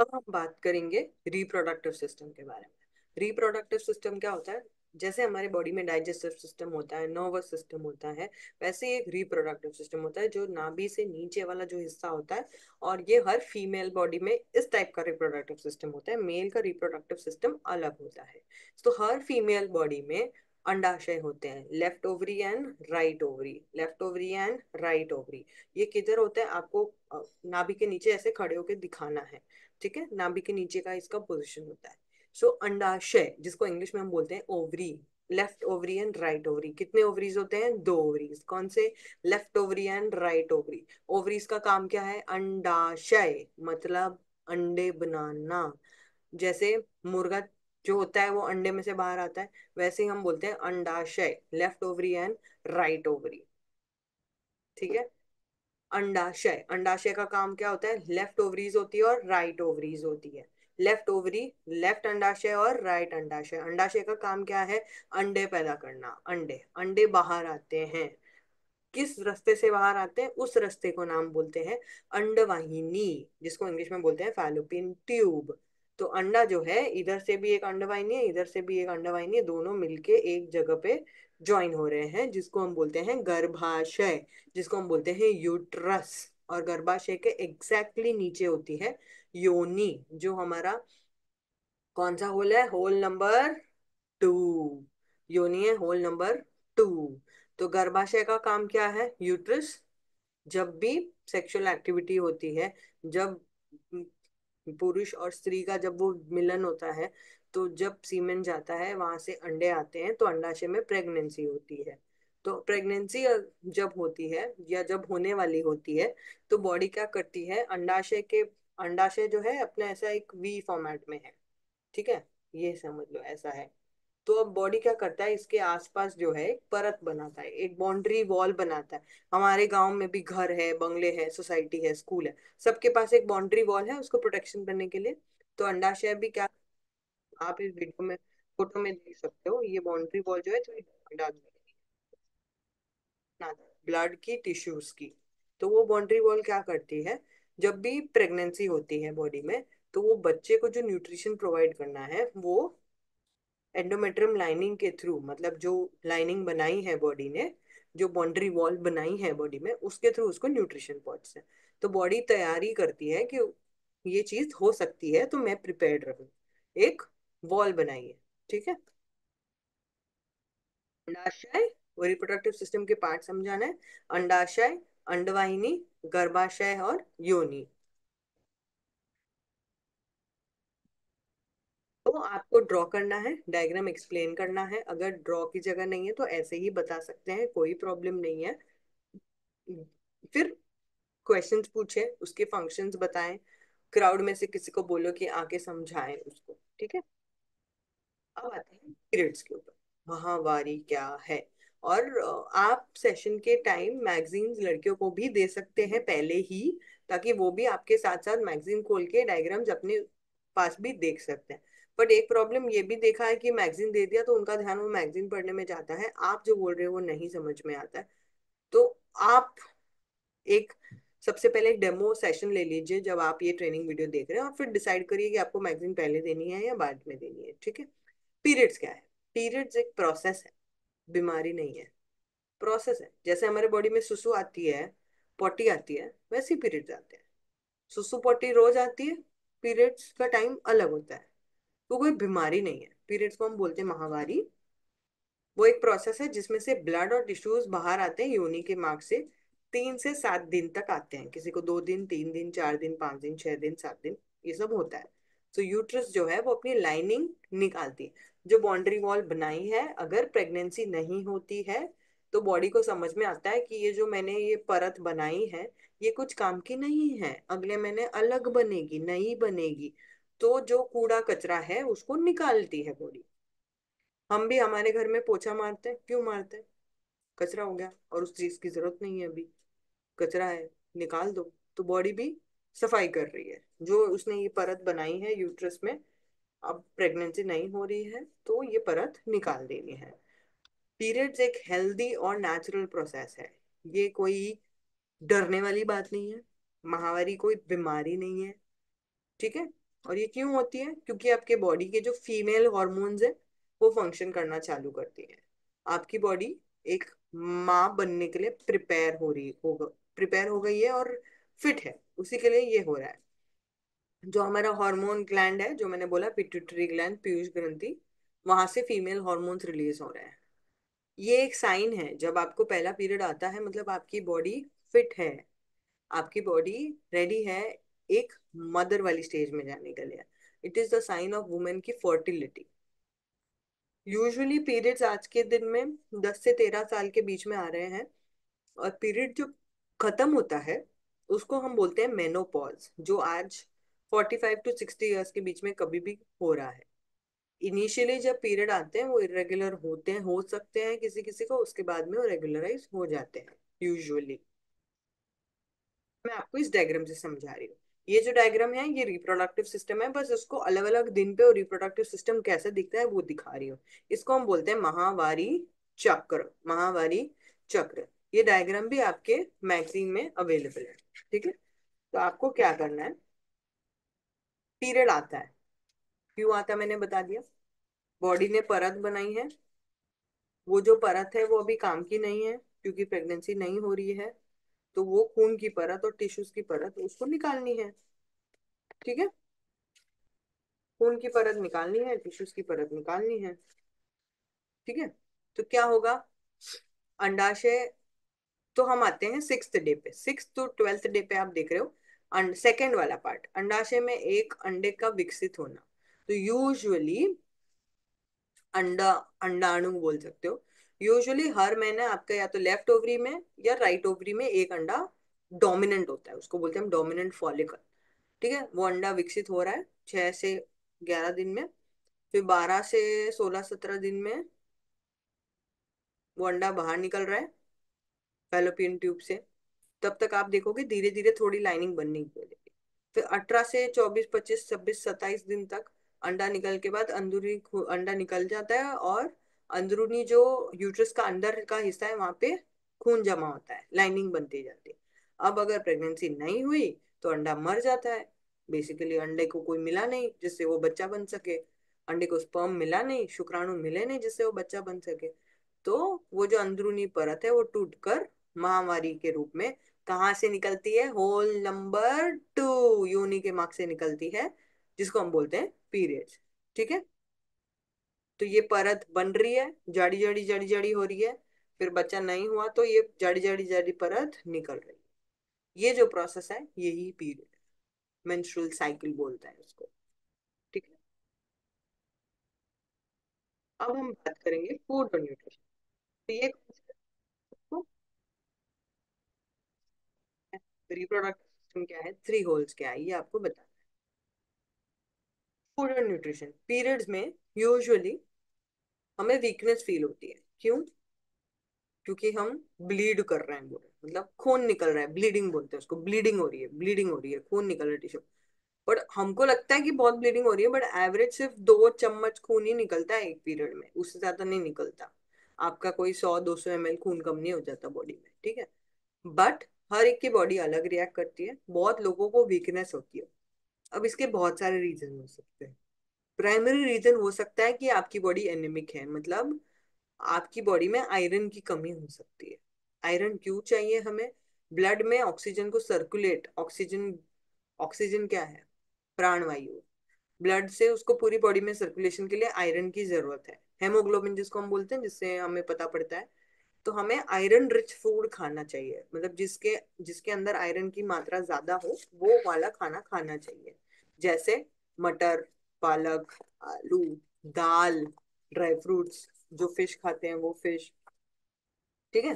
अब हम बात करेंगे रिप्रोडक्टिव सिस्टम के बारे में। रिप्रोडक्टिव सिस्टम क्या होता है? जैसे हमारे बॉडी में डाइजेस्टिव सिस्टम होता है नर्वस सिस्टम होता है, वैसे एक रिप्रोडक्टिव सिस्टम होता है, जो नाभि से नीचे वाला जो हिस्सा होता है, और ये हर फीमेल बॉडी में इस टाइप का रिप्रोडक्टिव सिस्टम होता है। मेल का रिप्रोडक्टिव सिस्टम अलग होता है। तो हर फीमेल बॉडी में अंडाशय होते हैं left ovary and right ovary left ovary and right ovary ये किधर होता है आपको नाभि के नीचे ऐसे खड़े होकर दिखाना है ठीक है? नाभि के नीचे का इसका पोजिशन होता है। सो so, अंडाशय जिसको इंग्लिश में हम बोलते हैं ovary left ovary and right ovary कितने ओवरीज होते हैं? दो ओवरीज कौन से? Left ovary and right ovary ovaries का काम क्या है? अंडाशय मतलब अंडे बनाना जैसे मुर्गा जो होता है वो अंडे में से बाहर आता है, वैसे ही हम बोलते हैं अंडाशय left ovary and right ovary ठीक है? अंडाशय अंडाशय का काम क्या होता है? लेफ़्ट ओवरीज होती है और राइट ओवरीज होती है। लेफ़्ट ओवरी लेफ़्ट अंडाशय और राइट अंडाशय अंडाशय का काम क्या है? अंडे पैदा करना, अंडे अंडे बाहर आते हैं। किस रास्ते से बाहर आते हैं? उस रास्ते को नाम बोलते हैं अंडवाहिनी, जिसको इंग्लिश में बोलते हैं फैलोपियन ट्यूब तो अंडा जो है, इधर से भी एक अंडवाहिनी है, इधर से भी एक अंडवाहिनी है, दोनों मिलके एक जगह पे ज्वाइन हो रहे हैं, जिसको हम बोलते हैं गर्भाशय, जिसको हम बोलते हैं यूट्रस और गर्भाशय के एग्जैक्टली नीचे होती है योनि जो हमारा कौन सा होल है? होल नंबर टू योनि है होल नंबर टू तो गर्भाशय का काम क्या है? यूट्रस जब भी सेक्सुअल एक्टिविटी होती है, जब पुरुष और स्त्री का जब वो मिलन होता है तो जब सीमेंट जाता है, वहाँ से अंडे आते हैं तो अंडाशय में प्रेगनेंसी होती है। तो प्रेगनेंसी जब होती है, या जब होने वाली होती है तो बॉडी क्या करती है, अंडाशय के, अंडाशय जो है, अपना ऐसा एक वी फॉर्मेट में है। ठीक है? ये समझ लो, ऐसा है। तो अब बॉडी क्या करता है? इसके आसपास जो है, एक परत बनाता है, एक बाउंड्री वॉल बनाता है। हमारे गाँव में भी घर है, बंगले है सोसाइटी है स्कूल है, सबके पास एक बाउंड्री वॉल है उसको प्रोटेक्शन करने के लिए। तो अंडाशय भी क्या आप इस वीडियो में फ़ोटो में देख सकते हो, ये बाउंड्री वॉल जो है तो ब्लड की टिश्यूज की। तो वो बाउंड्री वॉल क्या करती है? जब भी प्रेगनेंसी होती है बॉडी में तो वो बच्चे को जो न्यूट्रिशन प्रोवाइड करना है, वो एंडोमेट्रियम लाइनिंग के थ्रू मतलब जो लाइनिंग बनाई है बॉडी ने, जो बाउंड्री वॉल बनाई है बॉडी में, उसके थ्रू उसको न्यूट्रिशन पहुँचता है। तो बॉडी तैयारी करती है कि ये चीज़ हो सकती है तो मैं प्रिपेयर्ड रहूँ। एक वॉल बनाइए ठीक है? अंडाशय वो रिप्रोडक्टिव सिस्टम के पार्ट समझाना है। अंडाशय, अंडवाहिनी, गर्भाशय और योनि। तो आपको ड्रॉ करना है डायग्राम एक्सप्लेन करना है। अगर ड्रॉ की जगह नहीं है तो ऐसे ही बता सकते हैं, कोई प्रॉब्लम नहीं है। फिर क्वेश्चंस पूछे, उसके फ़ंक्शंस बताएँ क्राउड में से किसी को बोलो कि आके समझाएँ उसको, ठीक है? अब आते हैं पीरियड्स के ऊपर। महावारी क्या है? और आप सेशन के टाइम मैगजीन्स लड़कियों को भी दे सकते हैं पहले ही, ताकि वो भी आपके साथ साथ मैगजीन खोल के डायग्राम्स अपने पास भी देख सकते हैं। बट एक प्रॉब्लम ये भी देखा है कि मैगजीन दे दिया तो उनका ध्यान वो मैगजीन पढ़ने में जाता है। आप जो बोल रहे हो वो नहीं समझ में आता है। तो आप एक सबसे पहले एक डेमो सेशन ले लीजिए जब आप ये ट्रेनिंग वीडियो देख रहे हैं और फिर डिसाइड करिए कि आपको मैगजीन पहले देनी है या बाद में देनी है, ठीक है? पीरियड्स क्या है? पीरियड्स एक प्रोसेस है। बीमारी नहीं है। प्रोसेस है। जैसे हमारे बॉडी में सुसु आती है पोटी आती है, वैसे पीरियड्स आते हैं। सुसु पोटी रोज आती है पीरियड्स का टाइम अलग होता है। वो कोई बीमारी नहीं है। पीरियड्स को हम बोलते हैं महावारी वो एक प्रोसेस है जिसमें से ब्लड और टिश्यूज बाहर आते हैं योनि के मार्ग से तीन से सात दिन तक आते हैं। किसी को दो दिन, तीन दिन, चार दिन, पाँच दिन, छह दिन, सात दिन, ये सब होता है। तो यूट्रस जो है वो अपनी लाइनिंग निकालती है। जो बाउंड्री वॉल बनाई है, अगर प्रेगनेंसी नहीं होती है तो बॉडी को समझ में आता है कि ये जो मैंने ये परत बनाई है, ये कुछ काम की नहीं है। अगले महीने अलग बनेगी, नई बनेगी। तो जो कूड़ा कचरा है, उसको निकालती है बॉडी। हम भी हमारे घर में पोछा मारते हैं। क्यों मारते हैं? कचरा हो गया और उस चीज़ की ज़रूरत नहीं है अभी। कचरा है, निकाल दो। तो बॉडी भी सफ़ाई कर रही है। जो उसने ये परत बनाई है यूट्रस में, अब प्रेगनेंसी नहीं हो रही है तो ये परत निकाल देनी है। पीरियड्स एक हेल्दी और नेचुरल प्रोसेस है। ये कोई डरने वाली बात नहीं है। महावारी कोई बीमारी नहीं है। ठीक है? और ये क्यों होती है? क्योंकि आपके बॉडी के जो फीमेल हॉर्मोन्स है, वो फ़ंक्शन करना चालू करती है। आपकी बॉडी एक माँ बनने के लिए प्रिपेयर हो रही, होगा प्रिपेयर हो गई है और फिट है। उसी के लिए ये हो रहा है। जो हमारा हार्मोन ग्लैंड है, जो मैंने बोला पिट्यूटरी ग्लैंड पीयूष ग्रंथि, वहाँ से फीमेल हार्मोन्स रिलीज़ हो रहे हैं। ये एक साइन है, जब आपको पहला पीरियड आता है मतलब आपकी बॉडी फिट है, आपकी बॉडी रेडी है एक मदर वाली स्टेज में जाने के लिए। It is the sign of women की फर्टिलिटी यूजुअली पीरियड्स आज के दिन में 10 से 13 साल के बीच में आ रहे हैं और पीरियड जो खत्म होता है, उसको हम बोलते हैं मेनोपॉज जो आज forty five to sixty years के बीच में कभी भी हो रहा है। इनिशियली जब पीरियड आते हैं, वो इरेगुलर होते हैं, हो सकते हैं किसी किसी को, उसके बाद में वो रेगुलराइज हो जाते हैं यूजुअली मैं आपको इस डायग्राम से समझा रही हूँ। ये जो डायग्राम है, ये रिप्रोडक्टिव सिस्टम है, बस उसको अलग अलग दिन पे और रिप्रोडक्टिव सिस्टम कैसे दिखता है वो दिखा रही हूँ। इसको हम बोलते हैं महावारी चक्र महावारी चक्र। ये डायग्राम भी आपके मैगजीन में अवेलेबल है, ठीक है? तो आपको क्या करना है? पीरियड आता है। क्यों आता मैंने बता दिया? बॉडी ने परत बनाई है। वो जो परत है वो अभी काम की नहीं है, क्योंकि प्रेगनेंसी नहीं हो रही है। तो वो खून की परत और टिश्यूज की परत उसको निकालनी है। ठीक है? खून की परत निकालनी है टिश्यूज की परत निकालनी है। ठीक है? तो क्या होगा? अंडाशय तो हम आते हैं सिक्स डे पे। सिक्स टू ट्वेल्थ डे पे आप देख रहे हो। सेकेंड वाला पार्ट अंडाशय में एक अंडे का विकसित होना। तो यूजुअली अंडा, अंडाणु बोल सकते हो। यूजुअली हर महीने आपका या तो लेफ़्ट ओवरी में या राइट ओवरी में एक अंडा डोमिनेंट होता है, उसको बोलते हैं हम डोमिनेंट फॉलिकल। ठीक है, वो अंडा विकसित हो रहा है छह से ग्यारह दिन में, फिर बारह से सोलह सत्रह दिन में वो अंडा बाहर निकल रहा है फेलोपियन ट्यूब से। तब तक आप देखोगे धीरे धीरे थोड़ी लाइनिंग बनने की फिर अठारह से चौबीस, पच्चीस, छब्बीस, सत्ताईस दिन तक अंडा निकल के बाद अंदरूनी अंडा निकल जाता है और अंदरूनी जो यूट्रस का अंदर का हिस्सा है, वहाँ पे खून जमा होता है लाइनिंग बनती जाती है। अब अगर प्रेगनेंसी नहीं हुई तो अंडा मर जाता है। बेसिकली अंडे को कोई मिला नहीं, जिससे वो बच्चा बन सके। अंडे को स्पर्म मिला नहीं, शुक्राणु मिले नहीं, जिससे वो बच्चा बन सके। तो वो जो अंदरूनी परत है, वो टूट कर महामारी के रूप में कहाँ से निकलती है? होल नंबर टू योनि के मार्ग से निकलती है, जिसको हम बोलते हैं पीरियड्स ठीक है? तो ये परत बन रही है, जाड़ी जाड़ी जाड़ी जाड़ी हो रही है, फिर बच्चा नहीं हुआ तो ये जाड़ी जाड़ी जाड़ी परत निकल रही है। ये जो प्रोसेस है, यही पीरियड मेंस्ट्रुअल साइकिल बोलता है उसको। ठीक है? अब हम बात करेंगे फ़ूड और न्यूट्रिशन तो ये रिप्रोडक्टिव सिस्टम क्या है? थ्री होल्स क्या है? ये आपको बताना है। फ़ूड और न्यूट्रिशन पीरियड्स में यूजुअली हमें वीकनेस फील होती है। क्यों? क्योंकि हम ब्लीड कर रहे हैं बोले मतलब खून निकल रहा है ब्लीडिंग बोलते हैं उसको ब्लीडिंग हो रही है ब्लीडिंग हो रही है, खून निकल रहा है टिश्यू बट हमको लगता है कि बहुत ब्लीडिंग हो रही है बट एवरेज सिर्फ़ दो चम्मच खून ही निकलता है एक पीरियड में, उससे ज़्यादा नहीं निकलता। आपका कोई सौ, दो सौ एम खून कम नहीं हो जाता बॉडी में, ठीक है? बट हर एक की बॉडी अलग रिएक्ट करती है, बहुत लोगों को वीकनेस होती है। अब इसके बहुत सारे रीजन हो सकते हैं। प्राइमरी रीजन हो सकता है कि आपकी बॉडी एनेमिक है। मतलब आपकी बॉडी में आयरन की कमी हो सकती है। आयरन क्यों चाहिए हमें? ब्लड में ऑक्सीजन को सर्कुलेट ऑक्सीजन ऑक्सीजन क्या है? प्राणवायु। ब्लड से उसको पूरी बॉडी में सर्कुलेशन के लिए आयरन की ज़रूरत है। हेमोग्लोबिन जिसको हम बोलते हैं, जिससे हमें पता पड़ता है। तो हमें आयरन रिच फ़ूड खाना चाहिए। मतलब जिसके जिसके अंदर आयरन की मात्रा ज़्यादा हो, वो वाला खाना खाना चाहिए। जैसे मटर पालक, आलू, दाल, ड्राई फ्रूट्स, जो फ़िश खाते हैं वो फ़िश। ठीक है?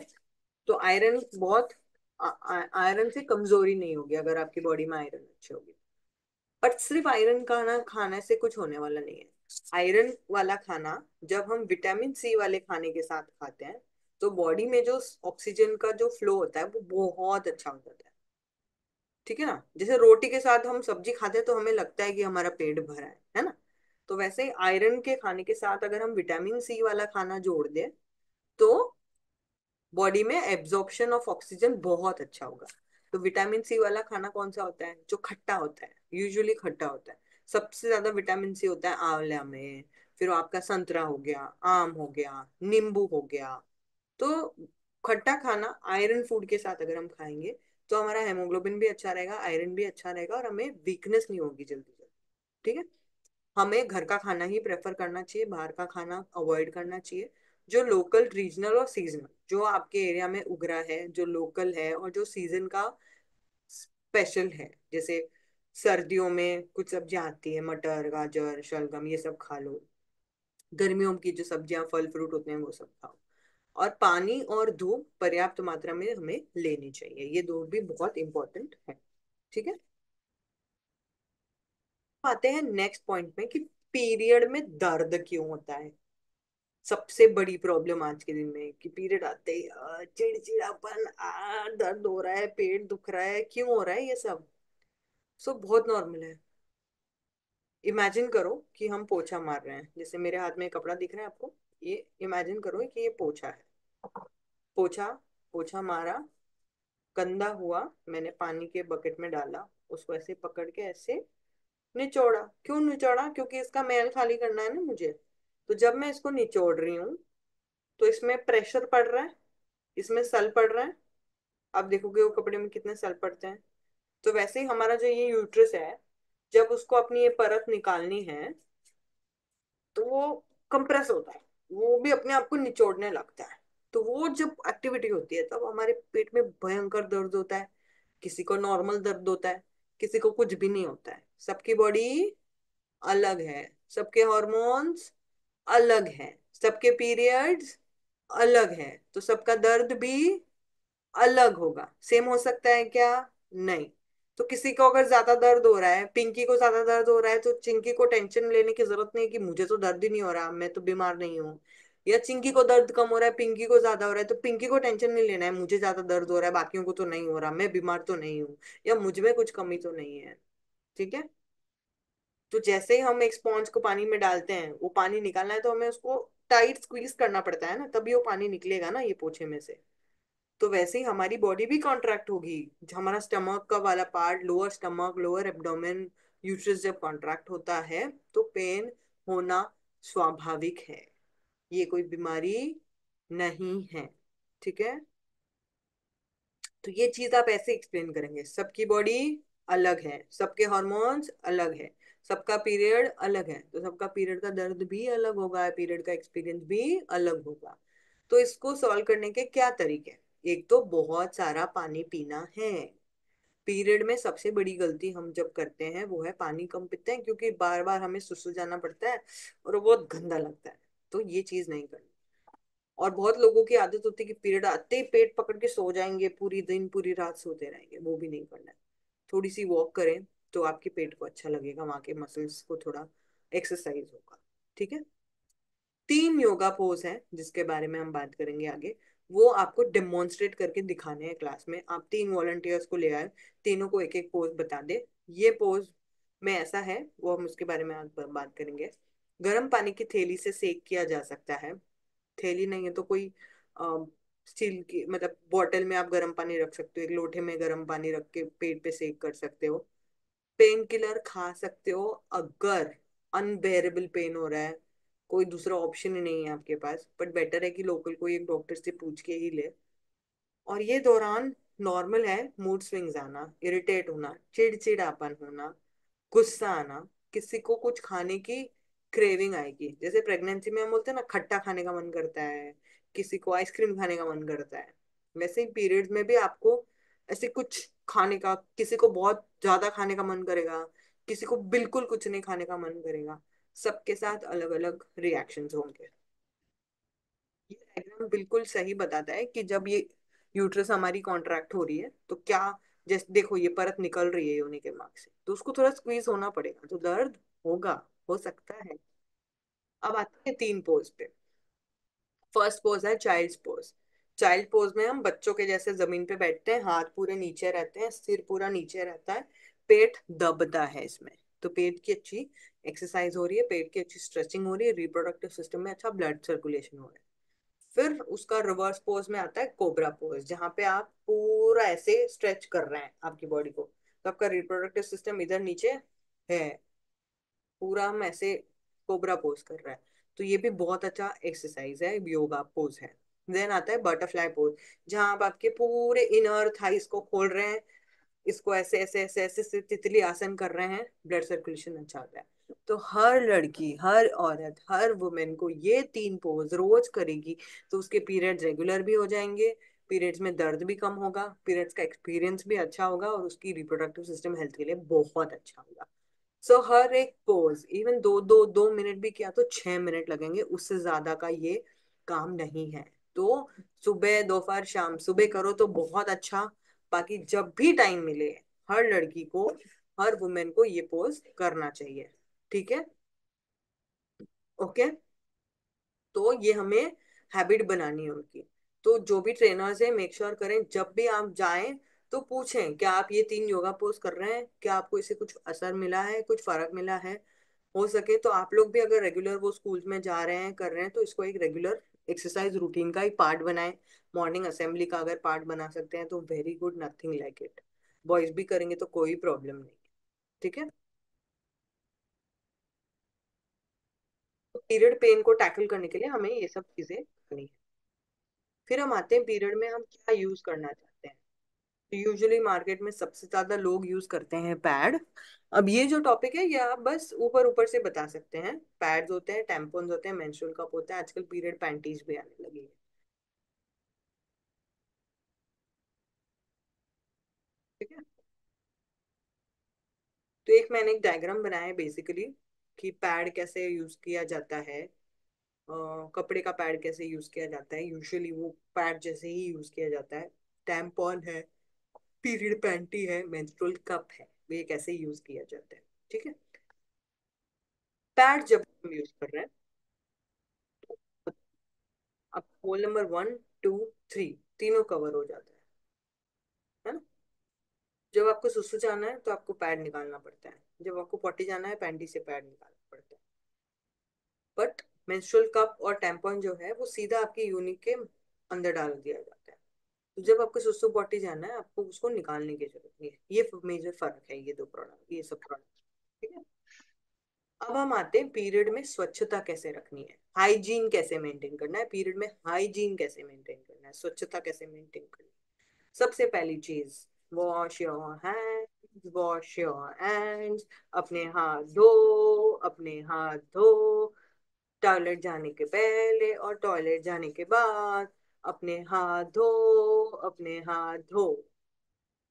तो आयरन बहुत आयरन से कमज़ोरी नहीं होगी अगर आपकी बॉडी में आयरन अच्छी होगी। बट सिर्फ़ आयरन खाना, खाने से कुछ होने वाला नहीं है। आयरन वाला खाना, जब हम विटामिन सी वाले खाने के साथ खाते हैं तो बॉडी में जो ऑक्सीजन का जो फ्लो होता है, वो बहुत अच्छा हो जाता है। ठीक है ना? जैसे रोटी के साथ हम सब्ज़ी खाते हैं तो हमें लगता है कि हमारा पेट भरा है है ना? तो वैसे ही आयरन के खाने के साथ अगर हम विटामिन सी वाला खाना जोड़ दें तो बॉडी में एब्जॉर्प्शन ऑफ़ ऑक्सीजन बहुत अच्छा होगा। तो विटामिन सी वाला खाना कौन सा होता है? जो खट्टा होता है, यूजुअली खट्टा होता है। सबसे ज़्यादा विटामिन सी होता है आंवला में, फिर आपका संतरा हो गया, आम हो गया, नींबू हो गया। तो खट्टा खाना आयरन फ़ूड के साथ अगर हम खाएँगे तो हमारा हेमोग्लोबिन भी अच्छा रहेगा आयरन भी अच्छा रहेगा और हमें वीकनेस नहीं होगी जल्दी जल्दी, ठीक है? हमें घर का खाना ही प्रेफर करना चाहिए, बाहर का खाना अवॉइड करना चाहिए, जो लोकल रीजनल और सीजनल जो आपके एरिया में उग रहा है, जो लोकल है और जो सीज़न का स्पेशल है, जैसे सर्दियों में कुछ सब्ज़ियाँ आती है, मटर, गाजर, शलगम, ये सब खा लो। गर्मियों की जो सब्ज़ियाँ, फल फ्रूट होते हैं, वो सब खाओ। और पानी और धूप पर्याप्त मात्रा में हमें लेनी चाहिए। ये दो भी बहुत इंपॉर्टेंट है ठीक है? आते हैं नेक्स्ट पॉइंट में कि पीरियड में दर्द क्यों होता है? सबसे बड़ी प्रॉब्लम आज के दिन में कि पीरियड आते ही चिड़चिड़ापन आ दर्द हो रहा है पेट दुख रहा है क्यों हो रहा है ये सब? सो so, बहुत नॉर्मल है। इमेजिन करो कि हम पोछा मार रहे हैं। जैसे मेरे हाथ में कपड़ा दिख रहा है आपको। ये इमेजिन करो कि ये पोछा है। पोछा पोछा मारा, गंदा हुआ, मैंने पानी के बकेट में डाला, उसको ऐसे पकड़ के ऐसे निचोड़ा। क्यों निचोड़ा? क्योंकि इसका मैल खाली करना है ना मुझे। तो जब मैं इसको निचोड़ रही हूँ तो इसमें प्रेशर पड़ रहा है, इसमें सल पड़ रहा है। आप देखोगे वो कपड़े में कितने सल पड़ते हैं। तो वैसे ही हमारा जो ये यूट्रस है, जब उसको अपनी ये परत निकालनी है तो वो कंप्रेस होता है। वो भी अपने आप को निचोड़ने लगता है। तो वो जब एक्टिविटी होती है, तब हमारे पेट में भयंकर दर्द होता है, किसी को नॉर्मल दर्द होता है, किसी को कुछ भी नहीं होता है। सबकी बॉडी अलग है, सबके हॉर्मोन्स अलग हैं, सबके पीरियड्स अलग हैं तो सबका दर्द भी अलग होगा। सेम हो सकता है क्या? नहीं। तो किसी को अगर ज़्यादा दर्द हो रहा है, पिंकी को ज़्यादा दर्द हो रहा है तो चिंकी को टेंशन लेने की ज़रूरत नहीं कि मुझे तो दर्द ही नहीं हो रहा, मैं तो बीमार नहीं हूँ। या चिंकी को दर्द कम हो रहा है, पिंकी को ज़्यादा हो रहा है तो पिंकी को टेंशन नहीं लेना है, मुझे ज़्यादा दर्द हो रहा है, बाकियों को तो नहीं हो रहा, मैं बीमार तो नहीं हूँ, या मुझमें कुछ कमी तो नहीं है, ठीक है? तो जैसे ही हम एक स्पॉन्ज को पानी में डालते हैं, वो पानी निकालना है तो हमें उसको टाइट स्क्वीज करना पड़ता है ना, तभी वो पानी निकलेगा ना ये पोछे में से। तो वैसे ही हमारी बॉडी भी कॉन्ट्रैक्ट होगी। हमारा स्टमक का वाला part lower stomach lower abdomen uterus जब कॉन्ट्रैक्ट होता है तो पेन होना स्वाभाविक है। ये कोई बीमारी नहीं है, ठीक है? तो ये चीज़ आप ऐसे एक्सप्लेन करेंगे। सबकी बॉडी अलग है, सबके हॉर्मोन्स अलग है, सबका पीरियड अलग है तो सबका पीरियड का दर्द भी अलग होगा पीरियड का एक्सपीरियंस भी अलग होगा। तो इसको सॉल्व करने के क्या तरीके एक तो बहुत सारा पानी पीना है। पीरियड में सबसे बड़ी गलती हम जब करते हैं, वो है पानी कम पीते हैं, क्योंकि बार बार हमें सुसु जाना पड़ता है और बहुत गंदा लगता है तो ये चीज़ नहीं करनी। और बहुत लोगों की आदत होती है कि पीरियड आते ही पेट पकड़ के सो जाएँगे, पूरी दिन, पूरी रात सोते रहेंगे, वो भी नहीं करना है। थोड़ी सी वॉक करें तो आपके पेट को अच्छा लगेगा, वहाँ के मसल्स को थोड़ा एक्सरसाइज होगा, ठीक है? तीन योगा पोज है, जिसके बारे में हम बात करेंगे आगे। वो आपको डेमोन्स्ट्रेट करके दिखाने हैं क्लास में। आप तीन वॉलंटियर्स को ले आए, तीनों को एक एक पोज बता दे। ये पोज में ऐसा है, वो हम उसके बारे में आज बात करेंगे। गर्म पानी की थैली से सेक किया जा सकता है। थैली नहीं है तो कोई स्टील की मतलब बॉटल में आप गर्म पानी रख सकते हो, एक लोटे में गर्म पानी रख के पेट पे सेक कर सकते हो। पेन किलर खा सकते हो अगर अनबेरेबल पेन हो रहा है। कोई दूसरा ऑप्शन ही नहीं है आपके पास बट बेटर है कि लोकल कोई एक डॉक्टर से पूछ के ही ले। और ये दौरान नॉर्मल है मूड स्विंग्स आना इरिटेट होना, चिड़चिड़ापन होना, गुस्सा आना, किसी को कुछ खाने की क्रेविंग आएगी। जैसे प्रेगनेंसी में हम बोलते हैं ना, खट्टा खाने का मन करता है, किसी को आइसक्रीम खाने का मन करता है। वैसे ही पीरियड्स में भी आपको ऐसे कुछ खाने का, किसी को बहुत ज़्यादा खाने का मन करेगा, किसी को बिल्कुल कुछ नहीं खाने का मन करेगा। सबके साथ अलग अलग रिएक्शंस होंगे। ये डायग्राम बिल्कुल सही बताता है कि जब ये यूट्रस हमारी कॉन्ट्रैक्ट हो रही है तो क्या जैसे देखो ये परत निकल रही है योनि के मार्ग से तो उसको थोड़ा स्क्वीज होना पड़ेगा तो दर्द होगा, हो सकता है। अब आते हैं तीन पोज पे। फ़र्स्ट पोज है चाइल्ड पोज चाइल्ड पोज में हम बच्चों के जैसे ज़मीन पे बैठते हैं, हाथ पूरे नीचे रहते हैं, सिर पूरा नीचे रहता है, पेट दबता है इसमें तो पेट की अच्छी एक्सरसाइज हो रही है, पेट की अच्छी स्ट्रेचिंग हो रही है रिप्रोडक्टिव सिस्टम में अच्छा ब्लड सर्कुलेशन हो रहा है। फिर उसका रिवर्स पोज में आता है कोबरा पोज जहाँ पे आप पूरा ऐसे स्ट्रेच कर रहे हैं आपकी बॉडी को। तो आपका रिप्रोडक्टिव सिस्टम इधर नीचे है, पूरा हम ऐसे कोबरा पोज कर रहा है। तो ये भी बहुत अच्छा एक्सरसाइज है योगा पोज है। देन आता है बटरफ्लाई पोज जहाँ आप आपके पूरे इनर थाइस को खोल रहे हैं, इसको ऐसे ऐसे ऐसे ऐसे तितली आसन कर रहे हैं ब्लड सर्कुलेशन अच्छा होता है। तो हर लड़की हर औरत हर वुमेन को ये तीन पोज रोज करेगी तो उसके पीरियड्स रेगुलर भी हो जाएँगे पीरियड्स में दर्द भी कम होगा पीरियड्स का एक्सपीरियंस भी अच्छा होगा और उसकी रिप्रोडक्टिव सिस्टम हेल्थ के लिए बहुत अच्छा होगा। सो so, हर एक पोज इवन दो दो दो मिनट भी किया तो छह मिनट लगेंगे उससे ज़्यादा का ये काम नहीं है। तो सुबह दोपहर शाम सुबह करो तो बहुत अच्छा बाकी जब भी टाइम मिले हर लड़की को हर वुमेन को ये पोज करना चाहिए। ठीक है? ओके? तो ये हमें हैबिट बनानी है उनकी। तो जो भी ट्रेनर्स है मेक श्योर करें, जब भी आप जाएँ तो पूछें, क्या आप ये तीन योगा पोज कर रहे हैं? क्या आपको इससे कुछ असर मिला है, कुछ फ़र्क मिला है? हो सके तो आप लोग भी अगर रेगुलर वो स्कूल में जा रहे हैं, कर रहे हैं तो इसको एक रेगुलर एक्सरसाइज रूटीन का ही पार्ट बनाएँ। मॉर्निंग असेंबली का अगर पार्ट बना सकते हैं तो very good nothing like it boys भी करेंगे तो कोई प्रॉब्लम नहीं। ठीक है? पीरियड पेन को टैकल करने के लिए हमें ये सब चीज़ें करनी है। फिर हम आते हैं पीरियड में हम क्या यूज़ करना चाहते हैं। यूजुअली मार्केट में सबसे ज़्यादा लोग यूज़ करते हैं पैड अब ये जो टॉपिक है ये आप बस ऊपर ऊपर से बता सकते हैं। पैड्स होते हैं टेम्पोन्स होते हैं मेंस्ट्रुअल कप होता है, आजकल पीरियड पैंटीज भी आने लगी है। ठीक है? तो एक मैंने एक डायग्राम बनाया है बेसिकली कि पैड कैसे यूज़ किया जाता है कपड़े का पैड कैसे यूज़ किया जाता है, यूजुअली वो पैड जैसे ही यूज़ किया जाता है, टैम्पॉन है, पीरियड पैंटी है, मेंस्ट्रुअल कप है, ये कैसे यूज़ किया जाता है, ठीक है? पैड जब हम यूज़ कर रहे हैं, अब hole number one, two, three, तीनों कवर हो जाते है। जब आपको सुसु जाना है तो आपको पैड निकालना पड़ता है। जब आपको पॉटी जाना है पैंटी से पैड निकालना पड़ता है। बट मेंस्ट्रुअल कप और टैम्पॉन जो है, वो सीधा आपके यूनिक के अंदर डाल दिया जाता है। तो जब आपको सुसु पॉटी जाना है, आपको उसको निकालने की ज़रूरत नहीं है। ये मेजर फ़र्क है, ये दो प्रोडक्ट, ये सब प्रोडक्ट। ठीक है? अब हम आते हैं पीरियड में स्वच्छता कैसे रखनी है। हाइजीन कैसे मेंटेन करना है? पीरियड में हाइजीन कैसे मेंटेन करना है? स्वच्छता कैसे मेंटेन करनी है? सबसे पहली चीज़ wash your hands wash your hands अपने हाथ धो, अपने हाथ धो। टॉयलेट जाने के पहले और टॉयलेट जाने के बाद अपने हाथ धो, अपने हाथ धो।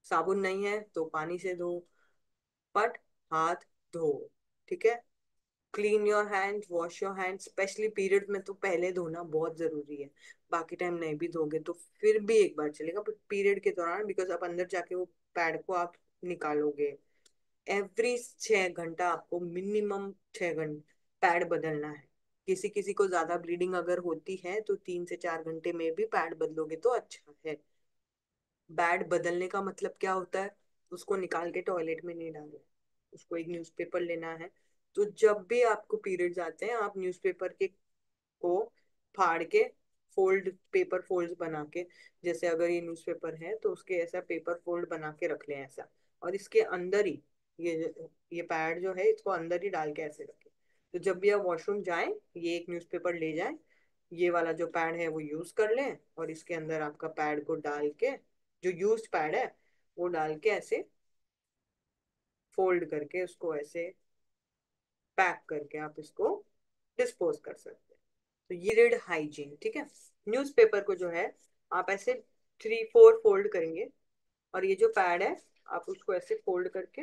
साबुन नहीं है तो पानी से धो बट हाथ धो, ठीक है? Clean your hand wash your hand specially period में तो पहले धोना बहुत ज़रूरी है। बाकी टाइम नहीं भी धोगे तो फिर भी एक बार चलेगा बट पीरियड के दौरान बिकॉज़ आप अंदर जाके वो पैड को आप निकालोगे एवरी छह घंटा आपको मिनिमम छह घंटे पैड बदलना है। किसी किसी को ज़्यादा ब्लीडिंग अगर होती है तो तीन से चार घंटे में भी पैड बदलोगे तो अच्छा है। पैड बदलने का मतलब क्या होता है? उसको निकाल के टॉयलेट में नहीं डालना उसको एक न्यूज़पेपर लेना है। तो जब भी आपको पीरियड्स आते हैं, आप न्यूज़पेपर के को फाड़ के फोल्ड, पेपर फोल्ड बना के, जैसे अगर ये न्यूज़पेपर है तो उसके ऐसा पेपर फोल्ड बना के रख लें ऐसा। और इसके अंदर ही, ये ये पैड जो है, इसको अंदर ही डाल के ऐसे रखें। तो जब भी आप वॉशरूम जाएँ, ये एक न्यूज़पेपर ले जाएँ, ये वाला जो पैड है वो यूज़ कर लें, और इसके अंदर आपका पैड को डाल के, जो यूज़ पैड है, वो डाल के ऐसे फोल्ड करके उसको ऐसे पैक करके आप इसको डिस्पोज कर सकते हैं। तो ये रेड हाइजीन, ठीक है? न्यूज़पेपर को जो है, आप ऐसे थ्री फोर फोल्ड करेंगे और ये जो पैड है, आप उसको ऐसे फोल्ड करके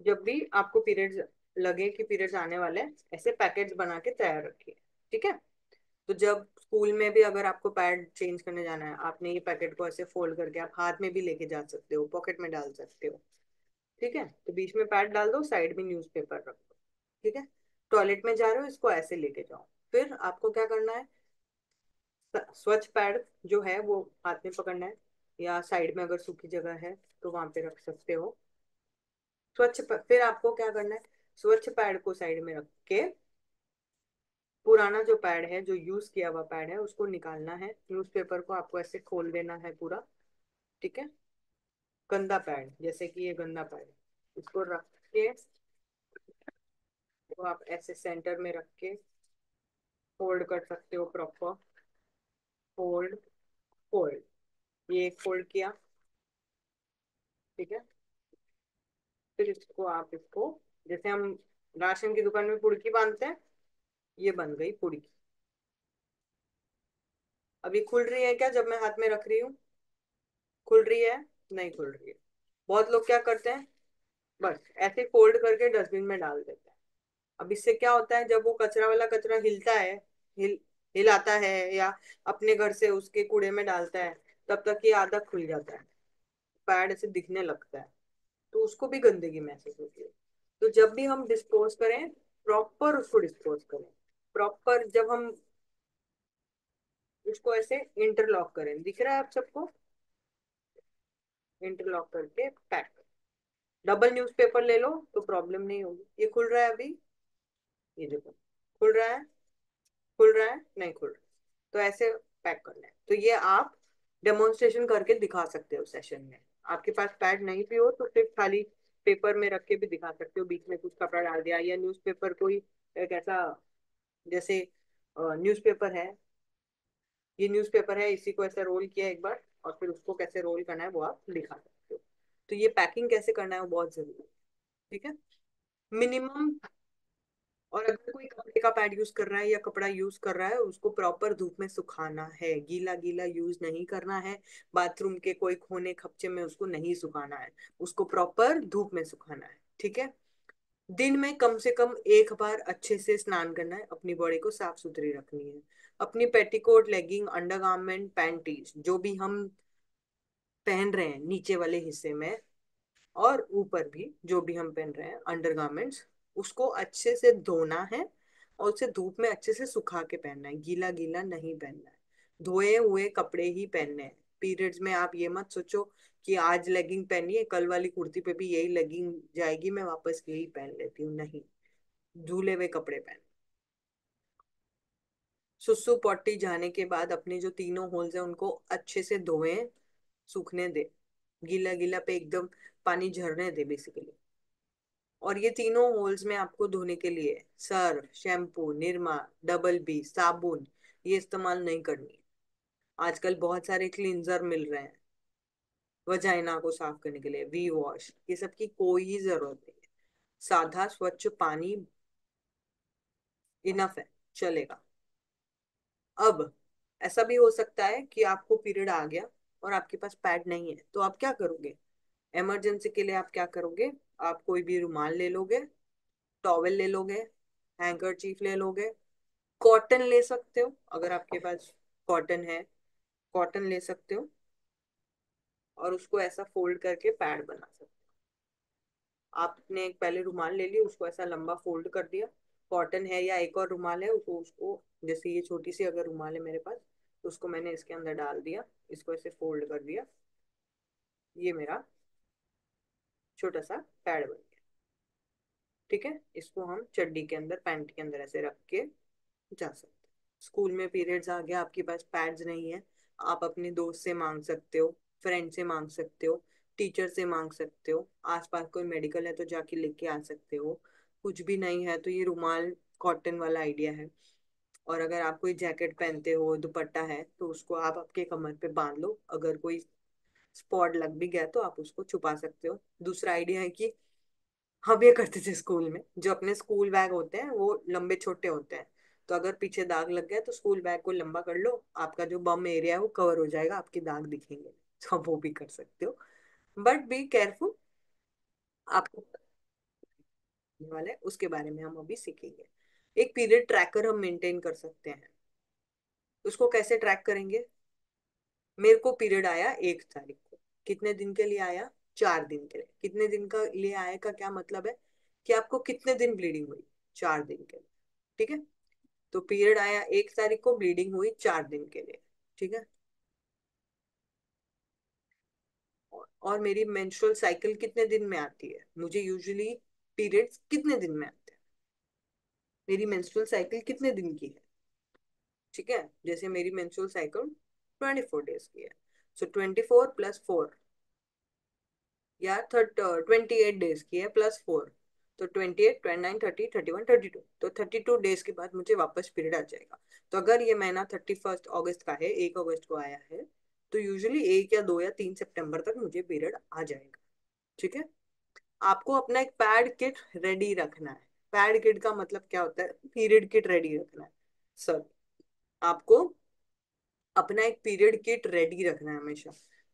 जब भी आपको पीरियड्स लगे कि पीरियड्स आने वाले हैं, ऐसे पैकेट्स बना के तैयार रखिए, ठीक है? तो जब स्कूल में भी अगर आपको पैड चेंज करने जाना है, आपने ये पैकेट को ऐसे फोल्ड करके आप हाथ में भी लेके जा सकते हो पॉकेट में डाल सकते हो। ठीक है? तो बीच में पैड डाल दो, साइड में न्यूज़ पेपर रख दो, ठीक है? टॉयलेट में जा रहे हो, इसको ऐसे लेके जाओ। फिर आपको क्या करना है? स्वच्छ पैड जो है, वो हाथ में पकड़ना है, या साइड में अगर सूखी जगह है तो वहाँ पे रख सकते हो। स्वच्छ फिर आपको क्या करना है? स्वच्छ पैड को साइड में रख के, पुराना जो पैड है, जो यूज़ किया हुआ पैड है, उसको निकालना है। न्यूज़पेपर को आपको ऐसे खोल देना है पूरा, ठीक है? गंदा पैड जैसे कि ये गंदा पैड इसको रख के तो आप ऐसे सेंटर में रख के फोल्ड कर सकते हो प्रॉपर। Fold fold. ये फोल्ड किया। ठीक है? फिर इसको आप इसको, जैसे हम राशन की दुकान में पुड़की बांधते हैं, ये बन गई पुड़की। अभी खुल रही है क्या? जब मैं हाथ में रख रही हूँ। खुल रही है? नहीं खुल रही है। बहुत लोग क्या करते हैं? बस, ऐसे फोल्ड करके डस्टबिन में डाल देते हैं। अब इससे क्या होता है, जब वो कचरा वाला कचरा हिलता है, हिल, हिलाता है या अपने घर से उसके कूड़े में डालता है, तब तक ये आधा खुल जाता है। पैड ऐसे दिखने लगता है। तो उसको भी गंदगी महसूस होती है। तो जब भी हम डिस्पोज करें प्रॉपर उसको डिस्पोज करें। प्रॉपर जब हम उसको ऐसे इंटरलॉक करें। दिख रहा है आप सबको? इंटरलॉक करके पैक डबल न्यूज़पेपर ले लो तो प्रॉब्लम नहीं होगी। ये खुल रहा है अभी? ये देखो, खुल रहा है? खुल रहा है? नहीं खुल रहा। तो ऐसे पैक करना है। तो ये आप डेमोन्स्ट्रेशन करके दिखा सकते हो सेशन में। आपके पास पैड नहीं भी हो तो सिर्फ़ खाली पेपर में रख के भी दिखा सकते हो। बीच में कुछ कपड़ा डाल दिया या न्यूज़पेपर कोई एक ऐसा, जैसे न्यूज़पेपर है। ये न्यूज़पेपर है, इसी को ऐसा रोल किया एक बार। और फिर उसको कैसे रोल करना है वो आप दिखा सकते हो। तो ये पैकिंग कैसे करना है वो बहुत ज़रूरी है, ठीक है? मिनिमम और अगर कोई कपड़े का पैड यूज़ कर रहा है या कपड़ा यूज़ कर रहा है, उसको प्रॉपर धूप में सुखाना है। गीला गीला यूज़ नहीं करना है। बाथरूम के कोई कोने खपचे में उसको नहीं सुखाना है। उसको प्रॉपर धूप में सुखाना है, ठीक है? दिन में कम से कम एक बार अच्छे से स्नान करना है। अपनी बॉडी को साफ़ सुथरी रखनी है। अपनी पेटीकोट, लेगिंग, अंडरगारमेंट, पैंटीज, जो भी हम पहन रहे हैं नीचे वाले हिस्से में और ऊपर भी जो भी हम पहन रहे हैं अंडरगारमेंट्स, उसको अच्छे से धोना है और उसे धूप में अच्छे से सुखा के पहनना है। गीला गीला नहीं पहनना है। धोए हुए कपड़े ही पहनने हैं। पीरियड्स में आप ये मत सोचो कि आज लेगिंग पहनी है कल वाली कुर्ती पे भी यही लेगिंग जाएगी, मैं वापस यही पहन लेती हूँ। नहीं। धुले हुए कपड़े पहन सुसु पॉटी जाने के बाद अपने जो तीनों होल्स हैं, उनको अच्छे से धोए, सूखने दे। गीला गीला पे एकदम पानी झरने दे बेसिकली और ये तीनों होल्स में आपको धोने के लिए Surf shampoo Nirma double B साबुन, ये इस्तेमाल नहीं करनी। आजकल बहुत सारे क्लींजर मिल रहे हैं, वजाइना को साफ़ करने के लिए वी वॉश ये सब की कोई ज़रूरत नहीं है। साधा स्वच्छ पानी, इनफ है, चलेगा। अब ऐसा भी हो सकता है कि आपको पीरियड आ गया और आपके पास पैड नहीं है तो आप क्या करोगे? इमरजेंसी के लिए आप क्या करोगे? आप कोई भी रुमाल ले लोगे टॉवेल ले लोगे हैंकर चीफ ले लोगे कॉटन ले सकते हो, अगर आपके पास कॉटन है कॉटन ले सकते हो और उसको ऐसा फोल्ड करके पैड बना सकते हो। आपने पहले रुमाल ले लिया, उसको ऐसा लंबा फोल्ड कर दिया कॉटन है या एक और रुमाल है, उसको उसको, जैसे ये छोटी सी अगर रुमाल है मेरे पास तो उसको मैंने इसके अंदर डाल दिया, इसको ऐसे फोल्ड कर दिया। ये मेरा छोटा सा पैड बन गया। ठीक है? इसको हम चड्डी के अंदर, पैंट के अंदर ऐसे रख के जा सकते स्कूल में पीरियड्स आ गया, आपके पास पैड्स नहीं है, आप अपने दोस्त से मांग सकते हो, फ्रेंड से मांग सकते हो, टीचर से मांग सकते हो, आसपास कोई मेडिकल है तो जाके लेके आ सकते हो कुछ भी नहीं है तो ये रुमाल कॉटन वाला आइडिया है। और अगर आप कोई जैकेट पहनते हो, दुपट्टा है तो उसको आप आपके कमर पे बाँध लो। अगर कोई स्पॉट लग भी गया तो आप उसको छुपा सकते हो। दूसरा आइडिया है कि हम ये करते थे स्कूल में, जो अपने स्कूल बैग होते हैं, वो लंबे छोटे होते हैं। तो अगर पीछे दाग लग गया तो स्कूल बैग को लंबा कर लो। आपका जो बम एरिया है, वो कवर हो जाएगा, आपके दाग दिखेंगे। तो आप वो भी कर सकते हो। बट बी केयरफुल आपको वाले उसके बारे में हम अभी सीखेंगे। एक पीरियड ट्रैकर हम मेंटेन कर सकते हैं। उसको कैसे ट्रैक करेंगे? मेरे को पीरियड आया एक तारीख को। कितने दिन के लिए आया? चार दिन के लिए। कितने दिन का लिए आया का क्या मतलब है? कि आपको कितने दिन ब्लीडिंग हुई? चार दिन के लिए। ठीक है? तो पीरियड आया एक तारीख को ब्लीडिंग हुई चार दिन के लिए। ठीक है? और मेरी मेंस्ट्रुअल साइकिल कितने दिन में आती है? मुझे यूजुअली पीरियड्स कितने दिन में आते हैं? मेरी मेंस्ट्रुअल साइकिल कितने दिन की है? ठीक है? जैसे मेरी menstrual cycle twenty four days की है। So twenty four plus four या थर्ट ट्वेंटी एट डेज़ की है प्लस फोर तो twenty eight twenty nine thirty thirty one thirty two तो थर्टी टू डेज़ के बाद मुझे वापस पीरियड आ जाएगा। तो अगर ये महीना थर्टी फ़र्स्ट ऑगस्ट का है, एक अगस्त को आया है तो यूजुअली एक या दो या तीन सितंबर तक मुझे पीरियड आ जाएगा। ठीक है? आपको अपना एक पैड किट रेडी रखना है। पैड किट का मतलब क्या होता है? पीरियड किट रेडी रखना है। सर आपको अपना एक पीरियड किट रेडी रखना है हमेशा।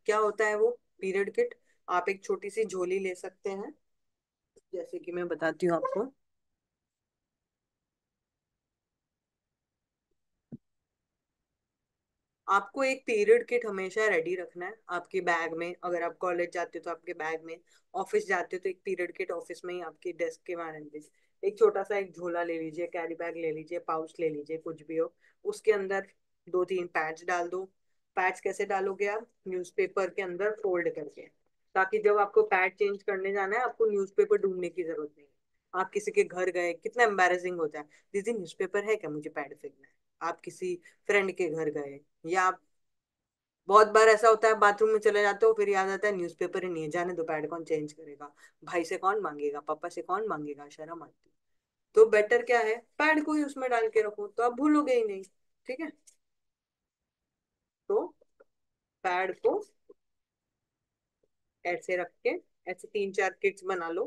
क्या होता है वो? Period kit? आप एक छोटी सी झोली ले सकते हैं। जैसे कि मैं बताती हूँ आपको। आपको एक पीरियड किट हमेशा रेडी रखना है आपके बैग में। अगर आप कॉलेज जाते हो तो आपके बैग में ऑफ़िस जाते हो तो एक पीरियड किट ऑफ़िस में ही आपके डेस्क के में एक छोटा सा एक झोला ले लीजिए कैरी बैग ले लीजिए पाउच ले लीजिए, कुछ भी हो। उसके अंदर दो तीन पैच डाल दो। पैच कैसे डालोगे आप? न्यूज़पेपर के अंदर फोल्ड करके। ताकि जब आपको पैड चेंज करने जाना है, आपको न्यूज़पेपर ढूँढने की ज़रूरत नहीं आप किसी के घर गए, कितना एम्बेरसिंग होता है। दीदी न्यूज़पेपर है क्या? मुझे पैड फेंकना है। आप किसी फ्रेंड के घर गए या आप बहुत बार ऐसा होता है बाथरूम में चले जाते हो, फिर याद आता है न्यूज़पेपर ही नहीं है, जाने दो पैड कौन चेंज करेगा? भाई से कौन मांगेगा? पापा से कौन मांगेगा? शर्म आती तो बेटर क्या है? पैड को ही उसमें डाल के रखो तो आप भूलोगे ही नहीं, ठीक है? तो पैड को ऐसे रख के, ऐसे तीन चार किट्स बना लो,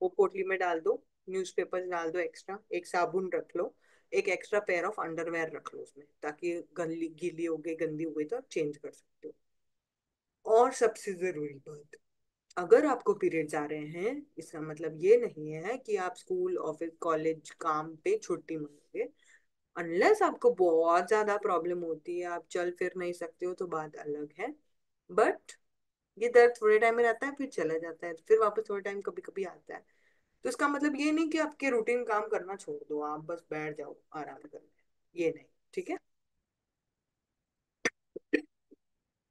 वो पोटली में डाल दो न्यूज़पेपर्स डाल दो एक्स्ट्रा एक साबुन रख लो एक एक्स्ट्रा पेयर ऑफ़ अंडरवेयर रख लो उसमें, ताकि गली, गीली हो गई, गंदी हो गई तो आप चेंज कर सकते हो। और सबसे ज़रूरी बात, अगर आपको पीरियड्स आ रहे हैं, इसका मतलब ये नहीं है कि आप स्कूल ऑफ़िस कॉलेज काम पे छुट्टी मांगोगे। अनलेस आपको बहुत ज़्यादा प्रॉब्लम होती है, आप चल फिर नहीं सकते हो तो बात अलग है। बट ये दर्द थोड़े टाइम में रहता है, फिर चला जाता है, फिर वापस थोड़े टाइम कभी कभी आता है। तो इसका मतलब ये नहीं कि आपके रूटीन काम करना छोड़ दो, आप बस बैठ जाओ, आराम करने ये नहीं, ठीक है?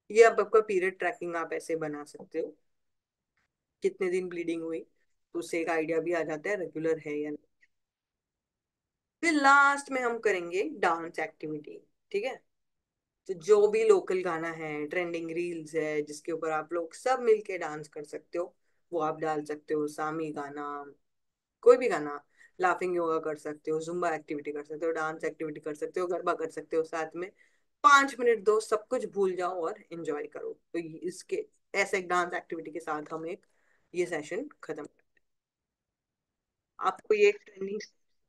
ये अब आपका पीरियड ट्रैकिंग आप ऐसे बना सकते हो। कितने दिन ब्लीडिंग हुई तो उससे एक आइडिया भी आ जाता है रेगुलर है या नहीं। फिर लास्ट में हम करेंगे डांस एक्टिविटी ठीक है? तो जो भी लोकल गाना है ट्रेंडिंग रील्स है, जिसके ऊपर आप लोग सब मिलके डांस कर सकते हो। वो आप डाल सकते हो, सामी गाना, कोई भी गाना लाफिंग योगा कर सकते हो जुम्बा एक्टिविटी कर सकते हो डांस एक्टिविटी कर सकते हो, गरबा कर सकते हो साथ में। पाँच मिनट दो, सब कुछ भूल जाओ और एंजॉय करो। तो इसके, ऐसे एक डांस एक्टिविटी के साथ हम एक, ये सेशन खत्म आपको ये ट्रेंडिंग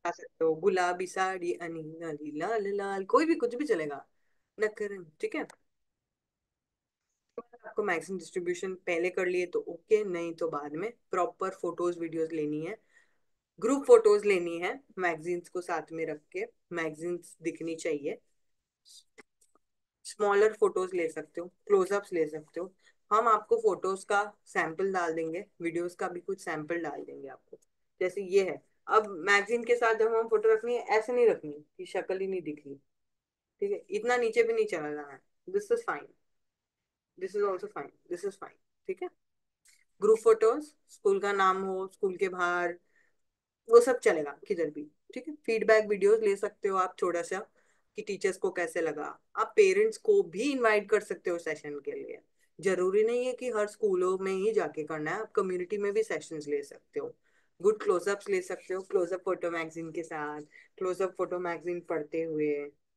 आ सकते हो, गुलाबी साड़ी अनी लाल लाल, कोई भी कुछ भी चलेगा। नखरन ठीक है? आपको मैक्सिमम डिस्ट्रीब्यूशन पहले कर लिए तो ओके नहीं तो बाद में प्रॉपर फ़ोटोज़ वीडियोस लेनी है। ग्रुप फ़ोटोज़ लेनी है मैगजीन्स को साथ में रख के मैगजीन्स दिखनी चाहिए। स्मॉलर फ़ोटोज़ ले सकते हो क्लोजअप्स ले सकते हो। हम आपको फ़ोटोज़ का सैंपल डाल देंगे वीडियोस का भी कुछ सैंपल डाल देंगे आपको। जैसे ये है, अब मैगजीन के साथ जब हम फ़ोटो रखनी है, ऐसे नहीं रखनी कि शक्ल ही नहीं दिख रही। ठीक है, इतना नीचे भी नहीं चला जाना है this is fine this is also fine this is fine ठीक है? ग्रुप फ़ोटोज़ स्कूल का नाम हो स्कूल के बाहर, वो सब चलेगा किधर भी। ठीक है? फीडबैक वीडियोस ले सकते हो आप थोड़ा सा कि टीचर्स को कैसे लगा। आप पेरेंट्स को भी इनवाइट कर सकते हो सेशन के लिए। ज़रूरी नहीं है कि हर स्कूलों में ही जाके करना है। आप कम्युनिटी में भी सेशंस ले सकते हो। गुड क्लोजअप्स ले सकते हो। क्लोजअप फ़ोटो मैगजीन के साथ क्लोजअप फ़ोटो मैगजीन पढ़ते हुए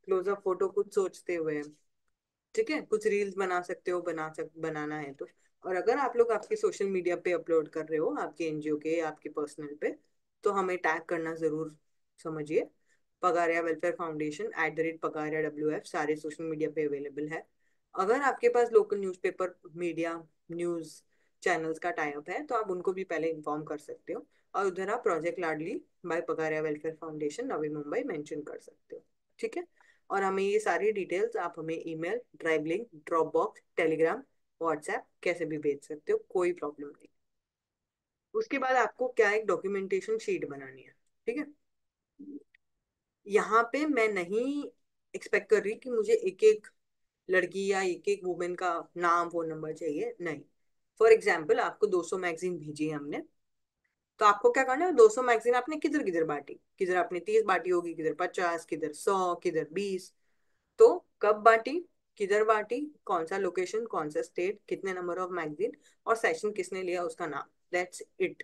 क्लोजअप फ़ोटो कुछ सोचते हुए। ठीक है, कुछ रील्स बना सकते हो, बना सक, बनाना है तो। और अगर आप लोग आपके सोशल मीडिया पे अपलोड कर रहे हो, आपके एनजीओ के, आपके पर्सनल पे तो हमें टैग करना ज़रूर समझिए। Pagaria welfare foundation at the rate Pagaria W F सारे सोशल मीडिया पे अवेलेबल है। अगर आपके पास local newspaper media news channels का टाइप है तो आप उनको भी पहले इन्फॉर्म कर सकते हो। और उधर आप project Ladli by Pagaria welfare foundation Navi Mumbai mention कर सकते हो। ठीक है? और हमें ये सारी डिटेल्स आप हमें email drive link Dropbox Telegram WhatsApp कैसे भी भेज सकते हो, कोई प्रॉब्लम नहीं। उसके बाद आपको क्या एक डॉक्यूमेंटेशन शीट बनानी है, ठीक है? यहाँ पे मैं नहीं एक्सपेक्ट कर रही कि मुझे एक एक लड़की या एक एक वुमेन का नाम फ़ोन नंबर चाहिए, नहीं। फॉर एग्ज़ाम्पल आपको 200 मैगजीन भेजी है हमने तो आपको क्या करना है 200 मैगजीन आपने किधर किधर बांटी? किधर आपने 30 बांटी होगी, किधर 50 किधर 100 किधर 20 तो कब बांटी, किधर बांटी, कौन सा लोकेशन, कौन सा स्टेट, कितने नंबर ऑफ़ मैगजीन और सेशन किसने लिया उसका नाम? दैट्स इट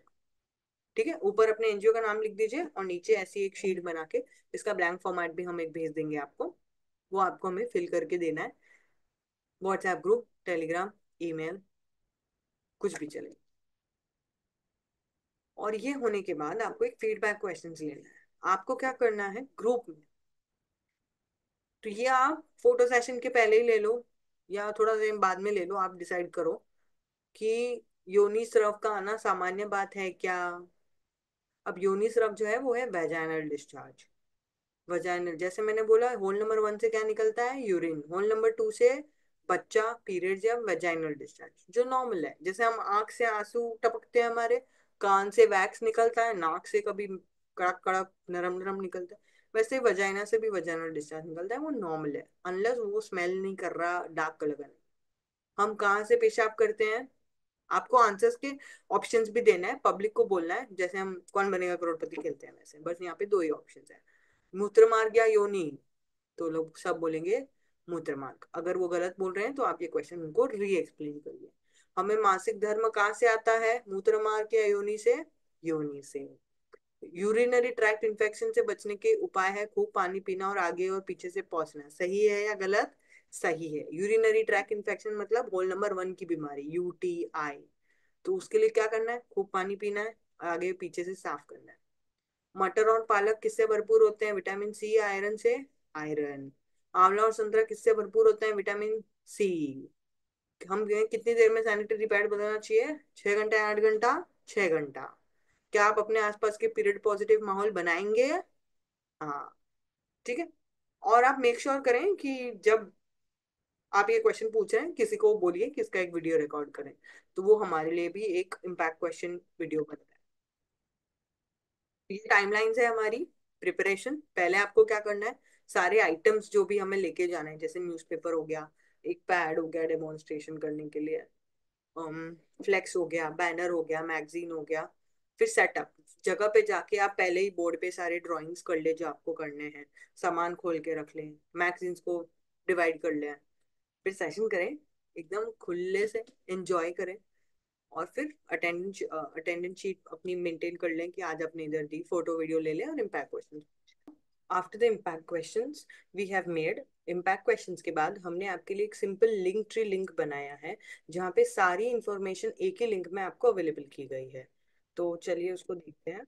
ठीक है? ऊपर अपने एनजीओ का नाम लिख दीजिए और नीचे ऐसी एक शीट बना के इसका ब्लैंक फॉर्मेट भी हम एक भेज देंगे आपको। वो आपको हमें फिल करके देना है। व्हाट्सएप ग्रुप टेलीग्राम ईमेल कुछ भी चले। और ये होने के बाद आपको एक फीडबैक क्वेश्चन लेना है। आपको क्या करना है? ग्रुप में। तो ये आप फ़ोटो सेशन के पहले ही ले लो, या थोड़ा टाइम बाद में ले लो, आप डिसाइड करो कि योनि स्रव का आना सामान्य बात है क्या? अब योनि स्रव जो है, वो है वेजाइनल डिस्चार्ज वजाइनल जैसे मैंने बोला होल नंबर वन से क्या निकलता है? यूरिन होल नंबर टू से बच्चा पीरियड या वेजाइनल डिस्चार्ज जो नॉर्मल है। जैसे हम आँख से आँसू टपकते हैं हमारे कान से वैक्स निकलता है, नाक से कभी कड़क कड़क नरम नरम निकलता है, वैसे वजाइना से भी वजाइनल डिस्चार्ज निकलता है, वो नॉर्मल है अनलेस वो स्मेल नहीं कर रहा डार्क कलर का नहीं। हम कहाँ से पेशाब करते हैं? आपको आंसर्स के ऑप्शंस भी देना है पब्लिक को बोलना है, जैसे हम कौन बनेगा करोड़पति खेलते हैं वैसे, बस यहाँ पे दो ही ऑप्शन है, मूत्र मार्ग या योनि तो लोग सब बोलेंगे मूत्र मार्ग, अगर वो गलत बोल रहे हैं तो आप ये क्वेश्चन उनको री एक्सप्लेन करिए। हमें मासिक धर्म कहाँ से आता है? मूत्र मार्ग या योनि से योनि से। यूरिनरी ट्रैक्ट इन्फेक्शन से बचने के उपाय है, खूब पानी पीना और आगे और पीछे से पहुँचना। सही है या गलत? सही है। यूरिनरी ट्रैक इन्फेक्शन मतलब होल नंबर वन की बीमारी यूटीआई तो उसके लिए क्या करना है? खूब पानी पीना है, आगे पीछे से साफ़ करना है। मटर और पालक किससे भरपूर होते हैं? विटामिन सी आयरन से आयरन आंवला और संतरा किससे भरपूर होते हैं? विटामिन सी हम कितनी देर में सैनिटरी पैड बदलना चाहिए? छह घंटा, आठ घंटा? छह घंटा। क्या आप अपने आसपास के पीरियड पॉजिटिव माहौल बनाएँगे? हाँ। ठीक है? और आप मेक श्योर sure करें कि जब आप ये क्वेश्चन पूछ रहे हैं, किसी को बोलिए कि इसका एक वीडियो रिकॉर्ड करें। तो वो हमारे लिए भी एक इम्पैक्ट क्वेश्चन वीडियो बनता है। ये टाइमलाइंस है हमारी प्रिपरेशन पहले आपको क्या करना है? सारे आइटम्स जो भी हमें लेके जाना है, जैसे न्यूज़पेपर हो गया एक पैड हो गया डेमोन्स्ट्रेशन करने के लिए। फ्लेक्स um, हो गया बैनर हो गया मैगजीन हो गया फिर सेटअप जगह पे जाके आप पहले ही बोर्ड पे सारे ड्राइंग्स कर ले जो आपको करने हैं। सामान खोल के रख लें मैगजीन्स को डिवाइड कर लें। फिर सेशन करें एकदम खुले से एंजॉय करें। और फिर अटेंडेंस अटेंडेंस शीट अपनी मेंटेन कर लें कि आज आपने इधर दी फ़ोटो वीडियो ले लें और impact question after the impact question we have made impact question के बाद हमने आपके लिए एक सिंपल लिंक ट्री लिंक बनाया है, जहाँ पे सारी इंफॉर्मेशन एक ही लिंक में आपको अवेलेबल की गई है। तो चलिए उसको देखते हैं।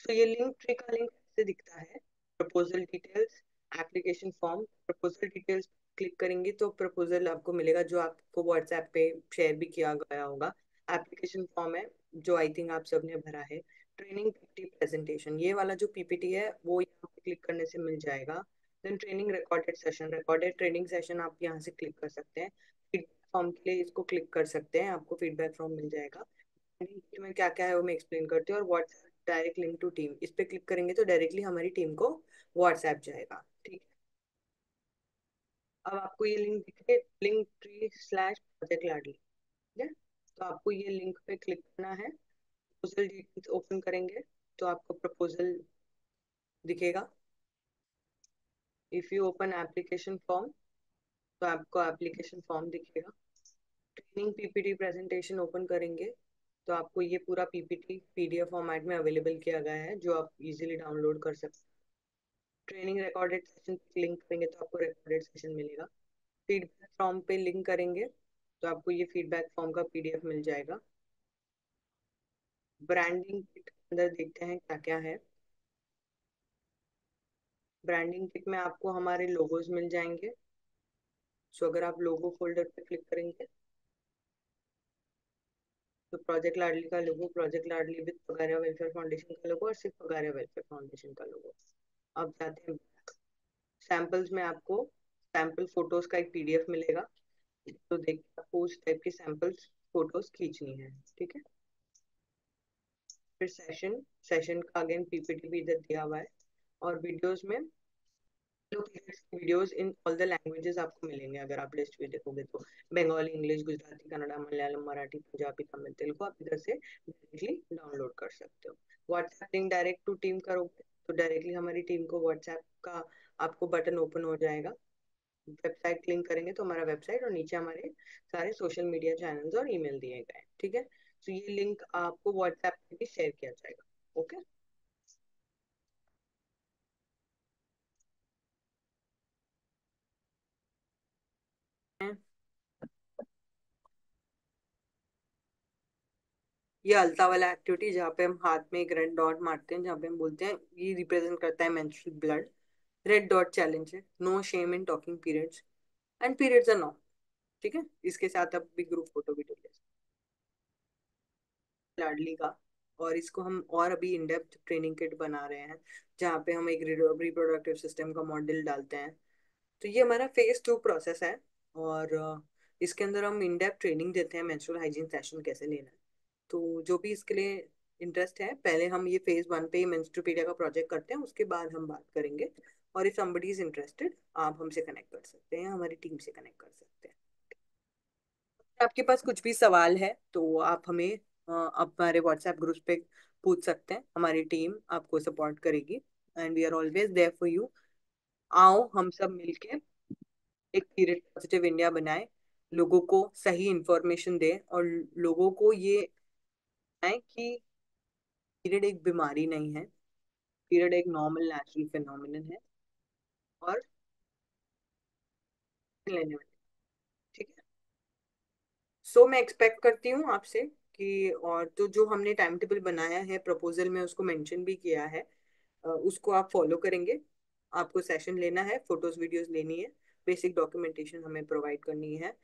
तो ये लिंक ट्री का लिंक ऐसे दिखता है? Proposal details application form proposal details click करेंगे तो प्रपोजल आपको मिलेगा, जो आपको व्हाट्सएप पे शेयर भी किया गया होगा। एप्लीकेशन फॉर्म है, जो आई थिंक आप सबने भरा है। ट्रेनिंग पीपीटी प्रेजेंटेशन ये वाला जो पीपीटी है, वो यहाँ पे क्लिक करने से मिल जाएगा। Then training recorded session recorded training session आप यहाँ से क्लिक कर सकते हैं। फीडबैक फॉर्म के लिए इसको क्लिक कर सकते हैं, आपको फीडबैक फॉर्म मिल जाएगा। में क्या क्या है वो मैं एक्सप्लेन करती हूँ और WhatsApp direct link to team इस पे क्लिक करेंगे तो डायरेक्टली हमारी टीम को व्हाट्सएप जाएगा, ठीक अब आपको ये लिंक दिख Linktree slash project Ladli ठीक है? तो आपको ये लिंक पे क्लिक करना है। प्रपोजल ओपन करेंगे तो आपको प्रपोजल दिखेगा if you open application form तो आपको एप्लीकेशन फॉर्म दिखेगा ट्रेनिंग पीपीटी प्रेजेंटेशन ओपन करेंगे तो आपको ये पूरा पीपीटी पीडीएफ फॉर्मेट में अवेलेबल किया गया है जो आप इजीली डाउनलोड कर सकते हैं ट्रेनिंग रिकॉर्डेड सेशन लिंक करेंगे तो आपको रिकॉर्डेड सेशन मिलेगा फीडबैक फॉर्म पे लिंक करेंगे तो आपको ये फीडबैक फॉर्म का पीडीएफ मिल जाएगा ब्रांडिंग किट अंदर देखते हैं क्या क्या है। ब्रांडिंग किट में आपको हमारे लोगोज मिल जाएँगे। सो अगर आप लोगो फोल्डर पे क्लिक करेंगे तो प्रोजेक्ट लाडली का logo, project Ladli with Pagaria welfare foundation का लोगो और सिर्फ़ पगारिया वेलफेयर फाउंडेशन का लोगो। अब जाते हैं सैंपल्स में आपको सैंपल फ़ोटोज़ का एक पीडीएफ मिलेगा। तो देखिए आपको उस टाइप की सैंपल्स फ़ोटोज़ खींचनी है, ठीक है? फिर सेशन सेशन का अगेन पीपीटी भी इधर दिया हुआ है। और वीडियोस में videos in all the languages आपको मिलेंगे। अगर आप लिस्ट भी देखोगे तो बंगाली इंग्लिश गुजराती कन्नड़ा मलयालम मराठी पंजाबी तमिल तेलुगु आप इधर से डायरेक्टली डाउनलोड कर सकते हो। WhatsApp link direct to team करोगे तो डायरेक्टली हमारी टीम को व्हाट्सएप का आपको बटन ओपन हो जाएगा। वेबसाइट लिंक करेंगे तो हमारा वेबसाइट और नीचे हमारे सारे सोशल मीडिया चैनल्स और ईमेल दिए गए ठीक है? तो ये लिंक आपको व्हाट्सएप पे भी शेयर किया जाएगा ओके ये अल्ता वाला एक्टिविटी जहाँ पे हम हाथ में एक रेड डॉट मारते हैं, जहाँ पे हम बोलते हैं, ये रिप्रेजेंट करता है menstrual blood red dot challenge है. No shame in talking periods and periods are no ठीक है? इसके साथ आप भी ग्रुप फ़ोटो भी ले लाडली का। और इसको हम और अभी इन डेप्थ ट्रेनिंग किट बना रहे हैं, जहाँ पे हम एक रिप्रोडक्टिव सिस्टम का मॉडल डालते हैं। तो ये हमारा फ़ेज़ टू प्रोसेस है और इसके अंदर हम इन डेप्थ ट्रेनिंग देते हैं मेंस्ट्रुअल हाइजीन सेशन कैसे लेना है। तो जो भी इसके लिए इंटरेस्ट है, पहले हम ये फ़ेज़ वन पे मेंस्ट्रोपीडिया का प्रोजेक्ट करते हैं, उसके बाद हम बात करेंगे। और इफ़ समबडी इज़ इंटरेस्टेड आप हमसे कनेक्ट कर सकते हैं, हमारी टीम से कनेक्ट कर सकते हैं। आपके पास कुछ भी सवाल है तो आप हमें हमारे व्हाट्सएप ग्रुप पे पूछ सकते हैं, हमारी टीम आपको सपोर्ट करेगी and we are always there for you आओ, हम सब मिलके एक पीरियड पॉजिटिव इंडिया बनाए, लोगों को सही इंफॉर्मेशन दे और लोगों को ये बताएँ कि पीरियड एक बीमारी नहीं है पीरियड एक नॉर्मल नेचुरल फिनोमिनन है और लेने ठीक है? सो मैं एक्सपेक्ट करती हूँ आपसे कि, और तो जो हमने टाइम टेबल बनाया है प्रपोजल में उसको मेंशन भी किया है उसको आप फॉलो करेंगे। आपको सेशन लेना है फ़ोटोज़ वीडियोस लेनी है बेसिक डॉक्यूमेंटेशन हमें प्रोवाइड करनी है।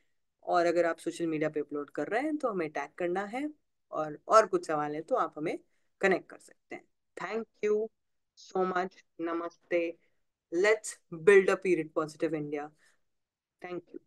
और अगर आप सोशल मीडिया पे अपलोड कर रहे हैं तो हमें टैग करना है, और और कुछ सवाल है तो आप हमें कनेक्ट कर सकते हैं। थैंक यू सो मच नमस्ते let's build a period positive India thank you